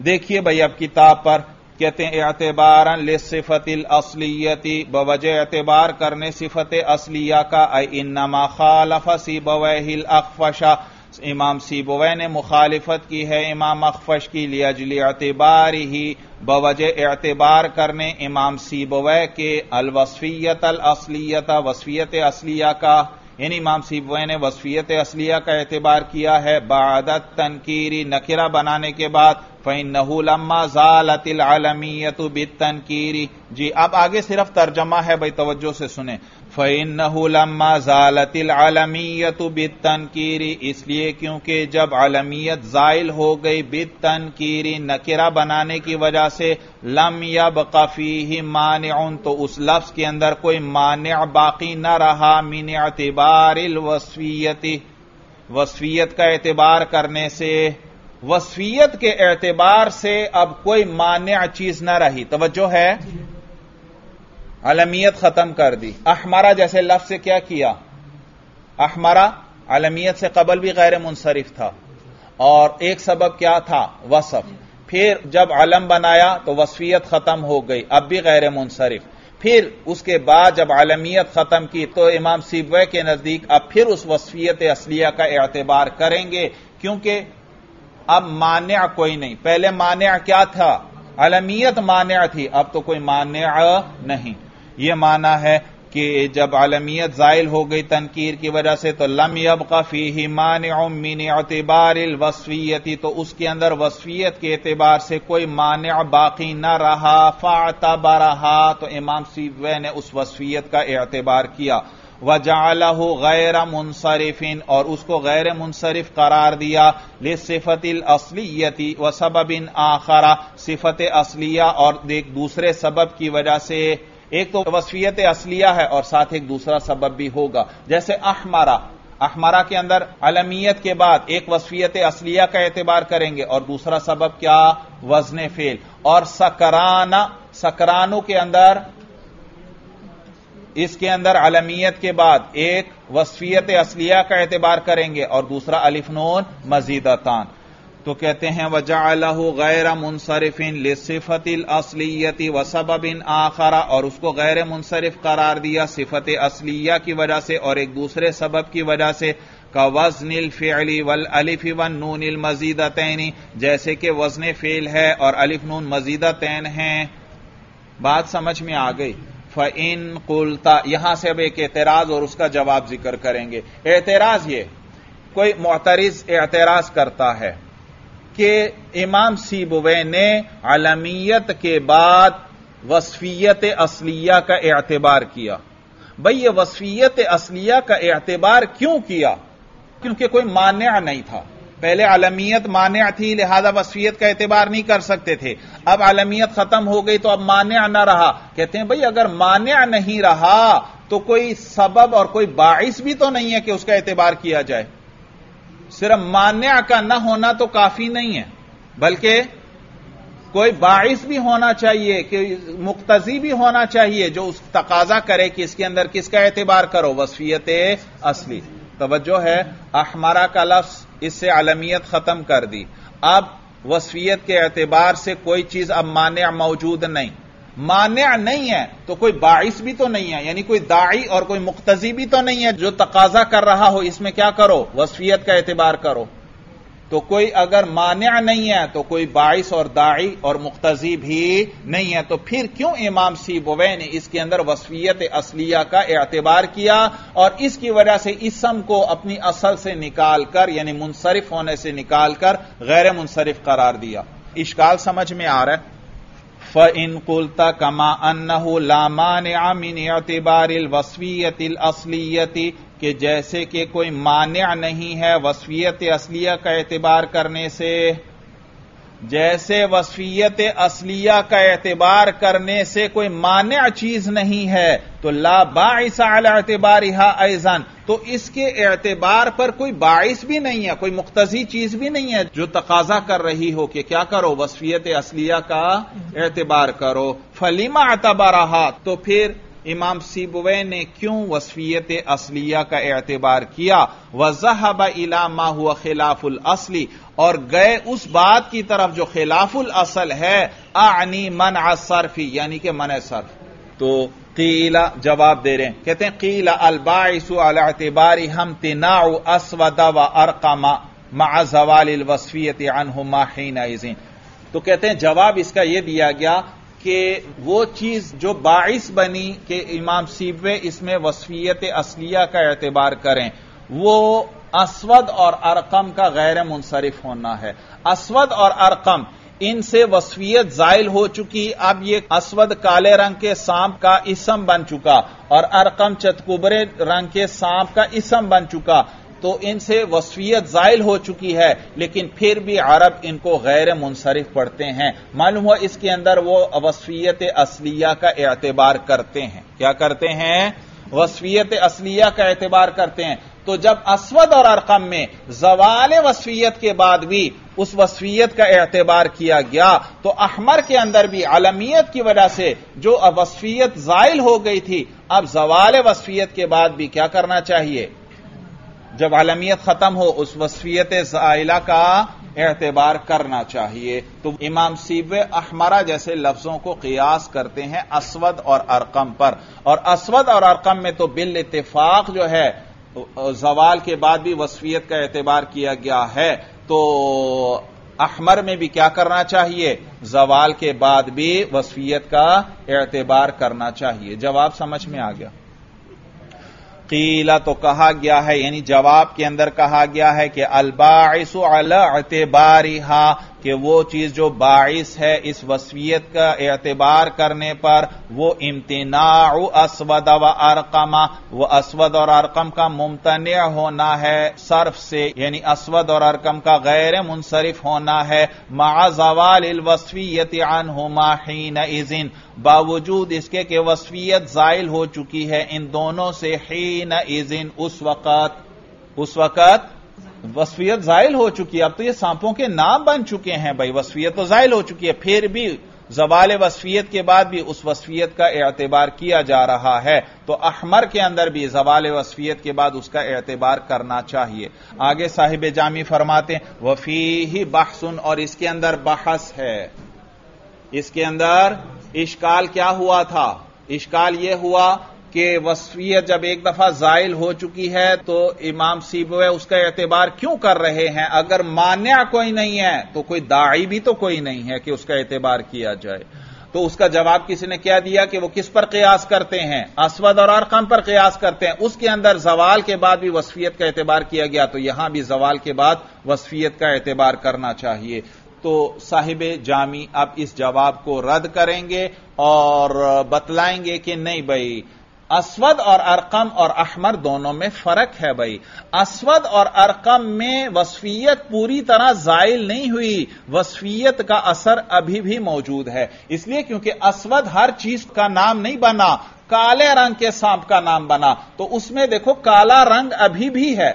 देखिए भाई अब किताब पर कहते हैं, एतबारन ले सिफतिल असलियती, बवजह एतबार करने सिफत असलिया का इन्नमा खालफ सी बवहिल अखफशा। इमाम सीबोवै ने मुखालिफत की है, इमाम अखफश की लियाजली एतबार ही बवजह एतबार करने इमाम सीबोवै के अलवसफियत अल असलियत, वसफियत असलिया का। इन इमाम सीबोवै ने वसफियत असलिया का एतबार किया है। बादत तनकीरी नखिरा बनाने के बाद फ़ैन नहूलम्मा जालतिल आलमीयत बित तनकीरी जी, अब आगे सिर्फ़ तर्जमा है, भाई, तवज्जो से सुने। फ़ैन्नहुलम्मा जालतिल आलमीयत बित तनकीरी इसलिए क्योंकि जब आलमियत जायल हो गई बित तनकीरी नकिरा बनाने की वजह से, लम यब कफी ही मान तो उस लफ्ज के अंदर कोई मान बाकी न रहा, मिन एतबार वसफियती। वसफियत का एतबार करने से, वसफियत के एतबार से अब कोई मान्य चीज़ न रही। तवज्जो है? अलमियत खत्म कर दी। अहमरा जैसे लफ्ज से क्या किया? अहमरा अलमियत से कबल भी गैर मुनसरिफ था। और एक सबब क्या था? वसफ। फिर जब अलम बनाया तो वसफियत खत्म हो गई, अब भी गैर मुनसरिफ। फिर उसके बाद जब आलमियत खत्म की तो इमाम सीबवे के नज़दीक अब फिर उस वसफियत असलिया का एतबार करेंगे, क्योंकि अब मान्य कोई नहीं। पहले मान्य क्या था? अलमियत मान्य थी, अब तो कोई मान्य नहीं। यह माना है कि जब आलमियत जायल हो गई तनकीर की वजह से तो लम यब कफी ही मान एतबार वसफियती तो उसके अंदर वसफियत के एतबार से कोई मान बाकी न रहा। फातबा रहा तो इमाम सीवे ने उस वसफियत का एतबार किया। वजालहू गैर मुनसरिफिन, और उसको गैर मुनसरिफ करार दिया। ले सिफतिल असलियती, व सबबिन आखरा, सिफत असलिया, और एक दूसरे सबब की वजह से एक तो वसफियत असलिया है और साथ एक दूसरा सबब भी होगा। जैसे अहमारा अहमारा के अंदर अलमियत के बाद एक वसफियत असलिया का एतबार करेंगे और दूसरा सबब क्या? वज़न फेल। और सकराना, सकरानों के अंदर, इसके अंदर अलमियत के बाद एक वसफियत असलिया का एतबार करेंगे और दूसरा अलिफनून मजीदतान। तो कहते हैं वजाह गैर मुनसरफिन लिसिफतिल असलियती व सबबिन आखरा, और उसको गैर मुनसरफ करार दिया सिफत असलिया की वजह से और एक दूसरे सबब की वजह से, का वजनिल फ़ेली वल अलिफ वन नून मजीदा तैनी जैसे कि वज़न फेल है और अलिफ नून मजीदा तैन है। बात समझ में आ गई? फ़िन कुलता, यहाँ से अब एक एतराज़ और उसका जवाब ज़िक्र करेंगे। एतराज़ ये, कोई मोतरज एतराज़ करता है। कि इमाम सीबुवे ने अलमियत के बाद वसफियत असलिया का एतबार किया। भाई, ये वसफियत असलिया का एतबार क्यों किया? क्योंकि कोई मान्य नहीं था। पहले आलमियत मान्य थी, लिहाजा वसफियत का एतबार नहीं कर सकते थे। अब आलमियत खत्म हो गई तो अब मान्य ना रहा। कहते हैं, भाई, अगर मान्य नहीं रहा तो कोई सबब और कोई बाइस भी तो नहीं है कि उसका एतबार किया जाए। सिर्फ़ मान्य का न होना तो काफ़ी नहीं है, बल्कि कोई बाइस भी होना चाहिए, कि मुक्तजी भी होना चाहिए, जो उस तकाजा करे कि इसके अंदर किसका एतबार करो, वसफियत असली। तवज्जो है, अहमरा का लफ्ज इससे अलमियत खत्म कर दी। अब वसफियत के एतबार से कोई चीज़ अब मान्य मौजूद नहीं। मान्य नहीं है तो कोई बाइस भी तो नहीं है, यानी कोई दाई और कोई मुख्तजी भी तो नहीं है, जो तकाजा कर रहा हो, इसमें क्या करो? वसफियत का एतबार करो। तो कोई अगर मान्य नहीं है तो कोई बाइस और दाई और मुख्तजी भी नहीं है तो फिर क्यों इमाम सी बोवे ने इसके अंदर वसफियत असलिया का एतबार किया और इसकी वजह से इसम को अपनी असल से निकालकर, यानी मुनसरिफ होने से निकालकर गैर मुनसरिफ करार दिया? इश्काल समझ में आ रहा है। फ़िन कुलता कमा अन्नहु लामान आमिन अतबारिल वसवीयत असलियती के जैसे कि कोई मान्य नहीं है वसवियत असलिया का एतबार करने से जैसे वसफियत असलिया का एतबार करने से कोई मान्य चीज़ नहीं है तो ला एतबार ऐजन तो इसके एतबार पर कोई बाइस भी नहीं है, कोई मुख्तजी चीज़ भी नहीं है, जो तकाजा कर रही हो कि क्या करो वसफियत असलिया का एतबार करो। फलीमा अतबारा तो फिर इमाम सीबुवे ने क्यों वसफियत असलिया का एतबार किया? वजहब इलामा हुआ खिलाफुल असली। और गए उस बात की तरफ़ जो खिलाफुल असल है आनी मन असरफी यानी कि मन सर्फ। तो कीला जवाब दे रहे हैं। कहते हैं, कीला अलबाइसु अलबारी हम तिनाउ असवद व अरकमा मा जवाल वसफियत अनहुमा तो कहते हैं, जवाब इसका यह दिया गया कि वो चीज़ जो बाइस बनी कि इमाम सीबे इसमें वसफियत असलिया का एतबार करें, वो असवद और अरकम का गैर मुनसरिफ होना है। असवद और अरकम, इनसे वसफियत जायल हो चुकी, अब ये असवद काले रंग के सांप का इसम बन चुका और अरकम चतकुबरे रंग के सांप का इसम बन चुका तो इनसे वसफियत जायल हो चुकी है, लेकिन फिर भी अरब इनको गैर मुनसरिफ पढ़ते हैं। मालूम हुआ इसके अंदर वो वसफियत असलिया का एतबार करते हैं। क्या करते हैं? वसफियत असलिया का एतबार करते हैं। तो जब असवद और अरकम में जवाल वसफियत के बाद भी उस वसफियत का एतबार किया गया तो अहमर के अंदर भी अलमियत की वजह से जो वसफियत जायल हो गई थी, अब जवाल वसफियत के बाद भी क्या करना चाहिए? जब अलमियत खत्म हो, उस वसफियत ज़ाइला का एतबार करना चाहिए। तो इमाम सीब अहमरा जैसे लफ्जों को कियास करते हैं असवद और अरकम पर। और असवद और अरकम में तो बिल इतफाक जो है जवाल के बाद भी वसफियत का एतबार किया गया है। तो अहमर में भी क्या करना चाहिए? जवाल के बाद भी वसफियत का एतबार करना चाहिए। जवाब समझ में आ गया। कीला तो कहा गया है, यानी जवाब के अंदर कहा गया है कि अलबाइस अतबारिहा कि वो चीज़ जो बाइस है इस वसवियत का एतबार करने पर, वो इम्तना असवद व अरकमा, वो असवद और अरकम का मुमतन होना है, सर्फ से, यानी असवद और अरकम का गैर मुनसरिफ होना है माजवाल वसफियत अनहुमा हीन इजिन, बावजूद इसके कि वसफियत जायल हो चुकी है, इन दोनों से हीन इजिन उस वक़्त उस वक़्त वसफियत जायल हो चुकी है। अब तो ये सांपों के नाम बन चुके हैं भाई। वसफियत तो जायल हो चुकी है। फिर भी जवाल वसफियत के बाद भी उस वसफियत का एतबार किया जा रहा है। तो अहमर के अंदर भी जवाल वसफियत के बाद उसका एतबार करना चाहिए। आगे साहिब जामी फरमाते वफी ही बहसुन और इसके अंदर बहस है। इसके अंदर इश्काल क्या हुआ था? इश्काल यह हुआ कि वसफियत जब एक दफ़ा जायल हो चुकी है तो इमाम सीबवे उसका एतबार क्यों कर रहे हैं? अगर मान्या कोई नहीं है तो कोई दाई भी तो कोई नहीं है कि उसका एतबार किया जाए। तो उसका जवाब किसी ने क्या दिया कि वो किस पर कयास करते हैं? असवद और अरकम पर कयास करते हैं। उसके अंदर जवाल के बाद भी वसफियत का एतबार किया गया तो यहाँ भी जवाल के बाद वसफियत का एतबार करना चाहिए। तो साहिब जामी अब इस जवाब को रद्द करेंगे और बतलाएँगे कि नहीं भाई असवद और अरकम और अहमर दोनों में फ़र्क है भाई। अस्वद और अरकम में वसफियत पूरी तरह जायल नहीं हुई। वसफियत का असर अभी भी मौजूद है। इसलिए क्योंकि अस्वद हर चीज़ का नाम नहीं बना, काले रंग के सांप का नाम बना तो उसमें देखो काला रंग अभी भी है।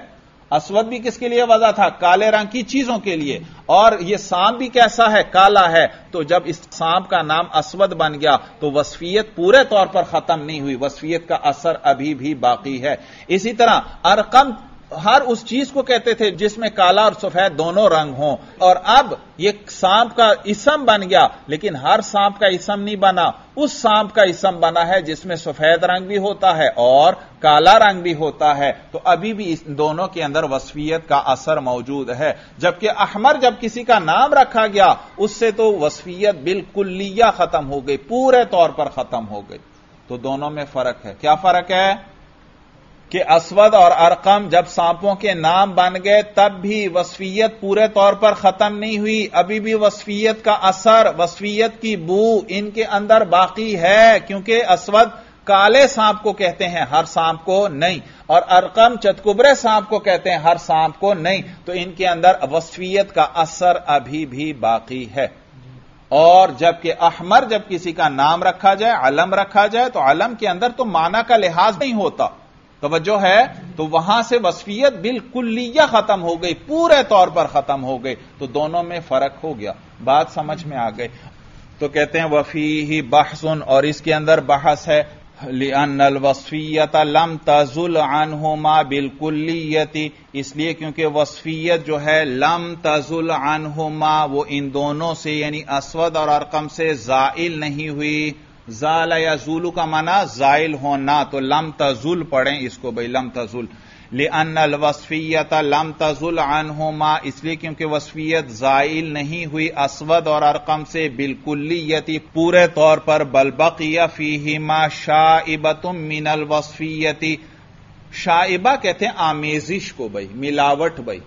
असवद भी किसके लिए वजह था? काले रंग की चीज़ों के लिए। और यह सांप भी कैसा है? काला है। तो जब इस सांप का नाम अस्वद बन गया तो वसफियत पूरे तौर पर खत्म नहीं हुई। वसफियत का असर अभी भी बाकी है। इसी तरह अरकम हर उस चीज़ को कहते थे जिसमें काला और सफ़ेद दोनों रंग हों। और अब ये सांप का इसम बन गया, लेकिन हर सांप का इसम नहीं बना। उस सांप का इसम बना है जिसमें सफ़ेद रंग भी होता है और काला रंग भी होता है। तो अभी भी इस दोनों के अंदर वसफियत का असर मौजूद है। जबकि अहमर जब किसी का नाम रखा गया, उससे तो वसफियत बिल्कुलिया खत्म हो गई, पूरे तौर पर खत्म हो गई। तो दोनों में फ़र्क है। क्या फ़र्क है? कि असवद और अरकम जब सांपों के नाम बन गए, तब भी वसफियत पूरे तौर पर खत्म नहीं हुई। अभी भी वसफियत का असर, वसफियत की बू इनके अंदर बाकी है, क्योंकि असवद काले सांप को कहते हैं, हर सांप को नहीं। और अरकम चतकुबरे सांप को कहते हैं, हर सांप को नहीं। तो इनके अंदर वसफियत का असर अभी भी बाकी है। और जबकि अहमर जब किसी का नाम रखा जाए, अलम रखा जाए तो अलम के अंदर तो माना का लिहाज नहीं होता। तवज्जो है तो वहाँ से वसफियत बिल्कुलिया खत्म हो गई, पूरे तौर पर खत्म हो गई। तो दोनों में फ़र्क हो गया। बात समझ में आ गई। तो कहते हैं वफी ही बहसुन, और इसके अंदर बहस है लिअल वसफियत लम तजुल अनहुमा बिल्कुलियती इसलिए क्योंकि वसफियत जो है, लम तजुल अनहुमा, वो इन दोनों से, यानी असवद और अरकम से जाइल नहीं हुई। जाल या जूलू का माना जाइल होना तो लम तजुल पढ़ें इसको भाई लम तजुल ले अन वसफियत लम तजुल अनहुमा, इसलिए क्योंकि वसफियत जाइल नहीं हुई, असवद और अरकम से बिल्कुलियती पूरे तौर पर बलबकिया फीहिमा शाइबतुम मिनल वसफियती। शाइबा कहते हैं आमेजिश को भाई, मिलावट भाई।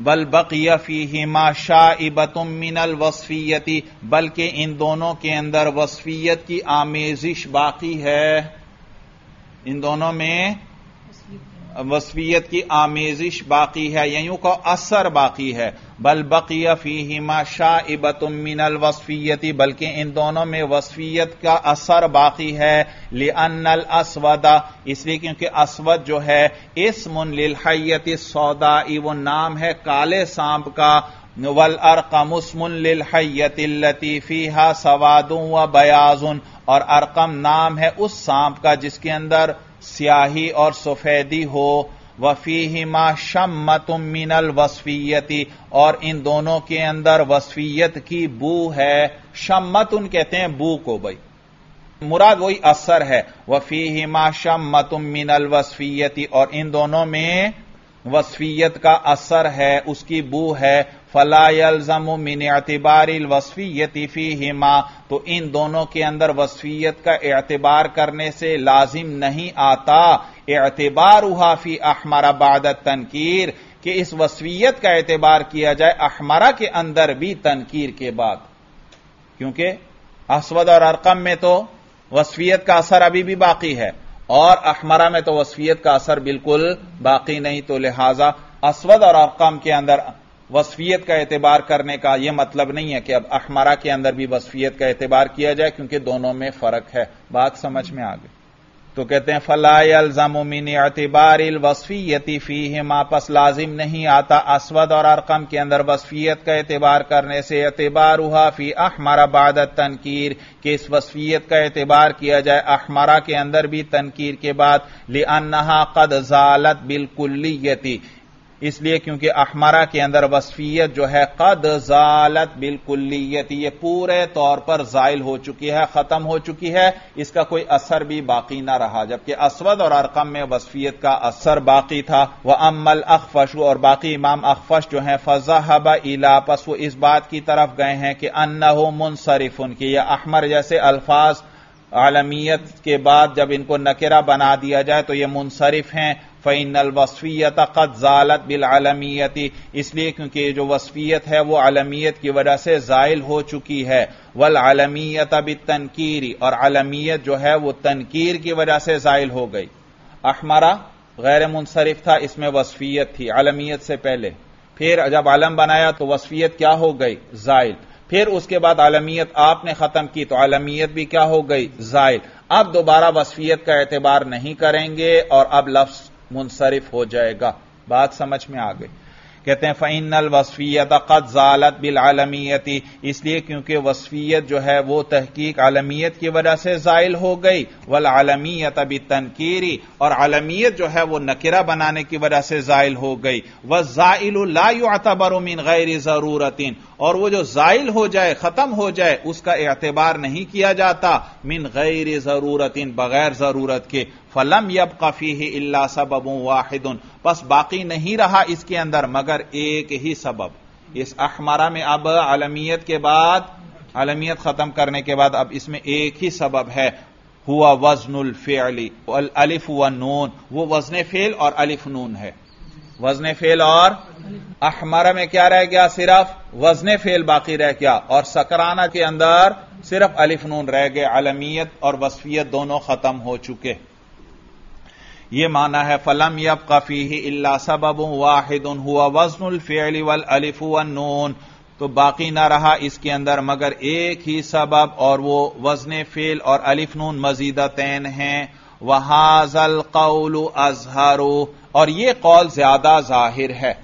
बल बकिया फीहिमा शाइबतुम मिनल वसफियती, बल्कि इन दोनों के अंदर वसफियत की आमेजिश बाकी है। इन दोनों में वसफियत की आमेजिश बाकी है या यूँ का असर बाकी है। बल बकिया फीहिमा शाइबतुम मिनल वसफियती, बल्कि इन दोनों में वसफियत का असर बाकी है। लिअन्नल असवदा, इसलिए क्योंकि असवद जो है, इसमुन लिलहैयत सौदा वो नाम है काले सांप का। वल अरकम उसमुन लिलहैयत लतीफीहा सवादुं व बयाजुन, और अरकम नाम है उस सांप का जिसके अंदर स्याही और सफेदी हो वफी वफीहिमा शम्मतुम मिनल वसफियती, और इन दोनों के अंदर वसफियत की बू है। शम्मतुन कहते हैं बू को भाई। मुराद वही असर है। वफी वफीहिमा शम्मतुम मिनल वसफियती, और इन दोनों में वसफियत का असर है, उसकी बू है। फलायलजम मिन एतबारिल वसफियती फीहिमा। तो इन दोनों के अंदर वसफियत का एतबार करने से लाजिम नहीं आता। एतबार उहाफी अहमरा बादत तनकीर। कि इस वसफियत का एतबार किया जाए, अहमरा के अंदर भी तनकीर के बाद। क्योंकि असवद और अरकम में तो वसफियत का असर अभी भी बाकी है। और अहमरा में तो वसफियत का असर बिल्कुल बाकी नहीं तो लिहाजा असवद और अरकाम के अंदर वसफियत का एतबार करने का यह मतलब नहीं है कि अब अहमरा के अंदर भी वसफियत का एतबार किया जाए, क्योंकि दोनों में फ़र्क है। बात समझ में आ गई। तो कहते हैं फलायल जमुमिन एतबार वसफियती फ़ी आपस लाजिम नहीं आता असवद और अरकम के अंदर वसफियत का एतबार करने से एतबार हुआ फ़ी अहमरा बादत तनकीर के इस वसफियत का एतबार किया जाए अहमरा के अंदर भी तनकीर के बाद, लिअन्नहा कद जालत बिल्कुलियती इसलिए क्योंकि अहमरा के अंदर वसफियत जो है, कद जालत बिलकुल्लियत ये पूरे तौर पर जायल हो चुकी है, खत्म हो चुकी है। इसका कोई असर भी बाकी ना रहा, जबकि असवद और अरकम में वसफियत का असर बाकी था। वह अमल अखफश, और बाकी इमाम अखफश जो है, फजाहबा इला पस वो इस बात की तरफ़ गए हैं कि अन्ना हो मुनसरिफ उनकी यह अहमर जैसे अल्फाज आलमियत के बाद जब इनको नकेरा बना दिया जाए तो ये मुनसरिफ हैं। फ़ैनल वसफ़ियत कद जालत बिल आलमियती। इसलिए क्योंकि जो वसफ़ियत है, वो आलमियत की वजह से जायल हो चुकी है। वल आलमियत अब तनकीरी और आलमियत जो है, वो तनकीर की वजह से जायल हो गई। अहमरा गैर मुनसरिफ था, इसमें वसफ़ियत थी, आलमियत से पहले। फिर जब आलम बनाया तो वसफ़ियत क्या हो गई? जायल फिर उसके बाद आलमियत आपने खत्म की तो आलमियत भी क्या हो गई? जायल अब दोबारा वसफियत का एतबार नहीं करेंगे और अब लफ्स मुनसरिफ हो जाएगा। बात समझ में आ गई। कहते हैं फ़ैनल वसफियत कद जालत बिल आलमियती. इसलिए क्योंकि वसफियत जो है, वो तहकीक आलमियत की वजह से जायल हो गई। वल आलमियत अभी तनकीरी और आलमियत जो है, वो नकिरा बनाने की वजह से जायल हो गई। वह लातबरमिन गैर जरूरतिन। और वो जो जायल हो जाए, खत्म हो जाए, उसका एतबार नहीं किया जाता। मिन गैर जरूरतिन, बगैर ज़रूरत के। फलम यब कफी ही इल्ला सबब वाहिदुन। बस बाकी नहीं रहा इसके अंदर, मगर एक ही सबब। इस अहमारा में अब आलमियत के बाद आलमियत खत्म करने के बाद अब इसमें एक ही सबब है। हुआ वजनुल फेली अलिफ हुआ नून। वो वज़न फेल और अलिफ नून है। वज़न फेल और अहमरा में क्या रह गया सिर्फ़? वज़न फेल बाकी रह गया। और सकराना के अंदर सिर्फ़ अलिफ नून रह गए। अलमियत और वसफियत दोनों खत्म हो चुके। ये माना है, फलम यब कफी इल्ला सबब वाहिद हुआ वजनुल फेली वल अलिफ नून। तो बाकी ना रहा इसके अंदर, मगर एक ही सबब और वो वज़न फेल और अलिफ नून मजीदा तैन है। वहाजल कौल अजहरो। और ये कौल ज़्यादा ज़ाहिर है।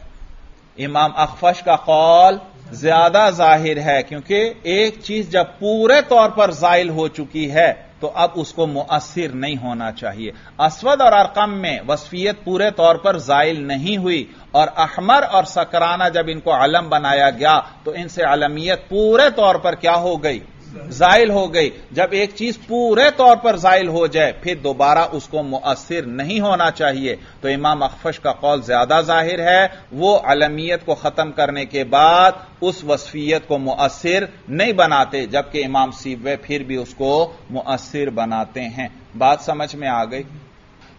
इमाम अखफश का कौल ज़्यादा ज़ाहिर है, क्योंकि एक चीज़ जब पूरे तौर पर जायल हो चुकी है तो अब उसको मुअसर नहीं होना चाहिए। असवद और अरकम में वसफियत पूरे तौर पर जायल नहीं हुई और अहमर और सकराना जब इनको अलम बनाया गया तो इनसे अलमियत पूरे तौर पर क्या हो गई? जायल हो गई। जब एक चीज़ पूरे तौर पर जायल हो जाए, फिर दोबारा उसको मुअसर नहीं होना चाहिए। तो इमाम अखफश का कौल ज़्यादा ज़ाहिर है। वो अलमियत को खत्म करने के बाद उस वसफियत को मुअसर नहीं बनाते, जबकि इमाम सीबे फिर भी उसको मुअसर बनाते हैं। बात समझ में आ गई?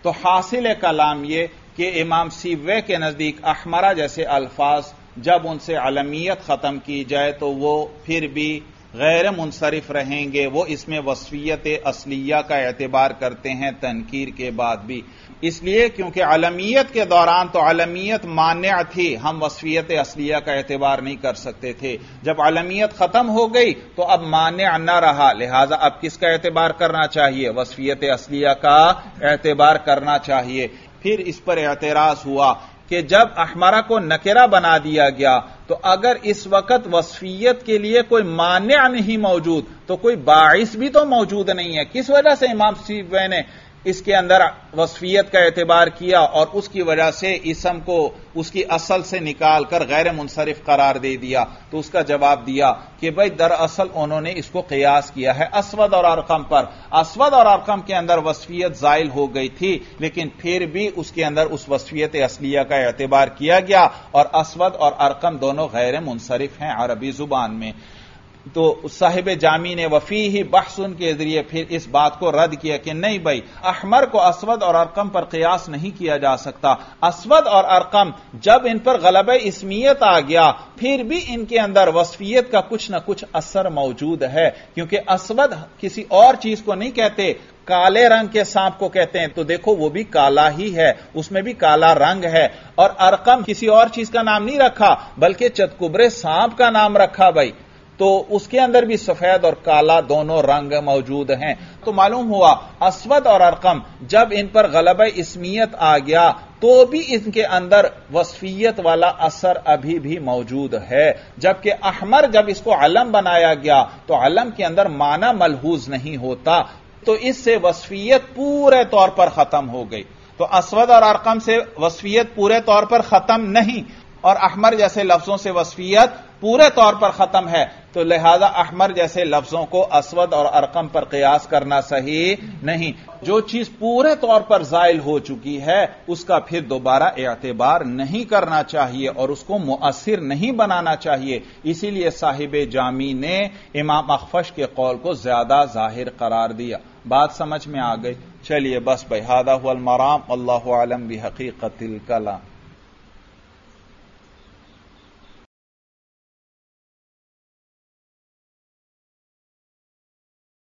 तो हासिल कलाम ये कि इमाम सीबे के नज़दीक अहमरा जैसे अल्फाज, जब उनसे अलमियत खत्म की जाए तो वो फिर भी गैर मुनसरिफ रहेंगे, वो इसमें वसफियत असलिया का एतबार करते हैं, तनकीर के बाद भी। इसलिए क्योंकि अलमियत के दौरान तो अलमियत मान्य थी, हम वसफियत असलिया का एतबार नहीं कर सकते थे। जब अलमियत खत्म हो गई तो अब मान्य न रहा। लिहाजा अब किसका एतबार करना चाहिए? वसफियत असलिया का एतबार करना चाहिए। फिर इस पर एतराज़ हुआ। कि जब अहमरा को नकेरा बना दिया गया तो अगर इस वक्त वसफियत के लिए कोई मान्य नहीं मौजूद तो कोई बाइस भी तो मौजूद नहीं है। किस वजह से इमाम सीफ ने इसके अंदर वसफियत का एतबार किया और उसकी वजह से इसम को उसकी असल से निकाल कर गैर मुनसरिफ करार दे दिया। तो उसका जवाब दिया कि भाई दरअसल उन्होंने इसको कयास किया है असवद और अरकम पर। असवद और अरकम के अंदर वसफियत जायल हो गई थी, लेकिन फिर भी उसके अंदर उस वसफियत असलिया का एतबार किया गया और असवद और अरकम दोनों गैर मुनसरिफ हैं अरबी ज़ुबान में। तो साहिब जामी ने वफी ही बहसुन के ज़रिए फिर इस बात को रद्द किया कि नहीं भाई, अहमर को असवद और अरकम पर कयास नहीं किया जा सकता। असवद और अरकम जब इन पर गलब इसमियत आ गया, फिर भी इनके अंदर वसफियत का कुछ ना कुछ असर मौजूद है, क्योंकि असवद किसी और चीज़ को नहीं कहते, काले रंग के सांप को कहते हैं। तो देखो, वो भी काला ही है, उसमें भी काला रंग है। और अरकम किसी और चीज़ का नाम नहीं रखा, बल्कि चतकुबरे सांप का नाम रखा भाई। तो उसके अंदर भी सफ़ेद और काला दोनों रंग मौजूद हैं। तो मालूम हुआ, असवद और अरकम, जब इन पर गलब इसमियत आ गया तो भी इनके अंदर वसफियत वाला असर अभी भी मौजूद है। जबकि अहमर जब इसको अलम बनाया गया तो अलम के अंदर माना मलहूज नहीं होता। तो इससे वसफियत पूरे तौर पर खत्म हो गई। तो असवद और अरकम से वसफियत पूरे तौर पर खत्म नहीं और अहमर जैसे लफ्जों से वसफियत पूरे तौर पर खत्म है तो लिहाजा अहमर जैसे लफ्जों को असवद और अरकम पर कयास करना सही नहीं। जो चीज़ पूरे तौर पर जायल हो चुकी है, उसका फिर दोबारा एतबार नहीं करना चाहिए और उसको मुअसर नहीं बनाना चाहिए। इसीलिए साहिब जामी ने इमाम अखफश के कौल को ज़्यादा ज़ाहिर करार दिया। बात समझ में आ गई? चलिए, बस भाई, हादा मराम। अल्लाह आलम भी हकीकत कलाम।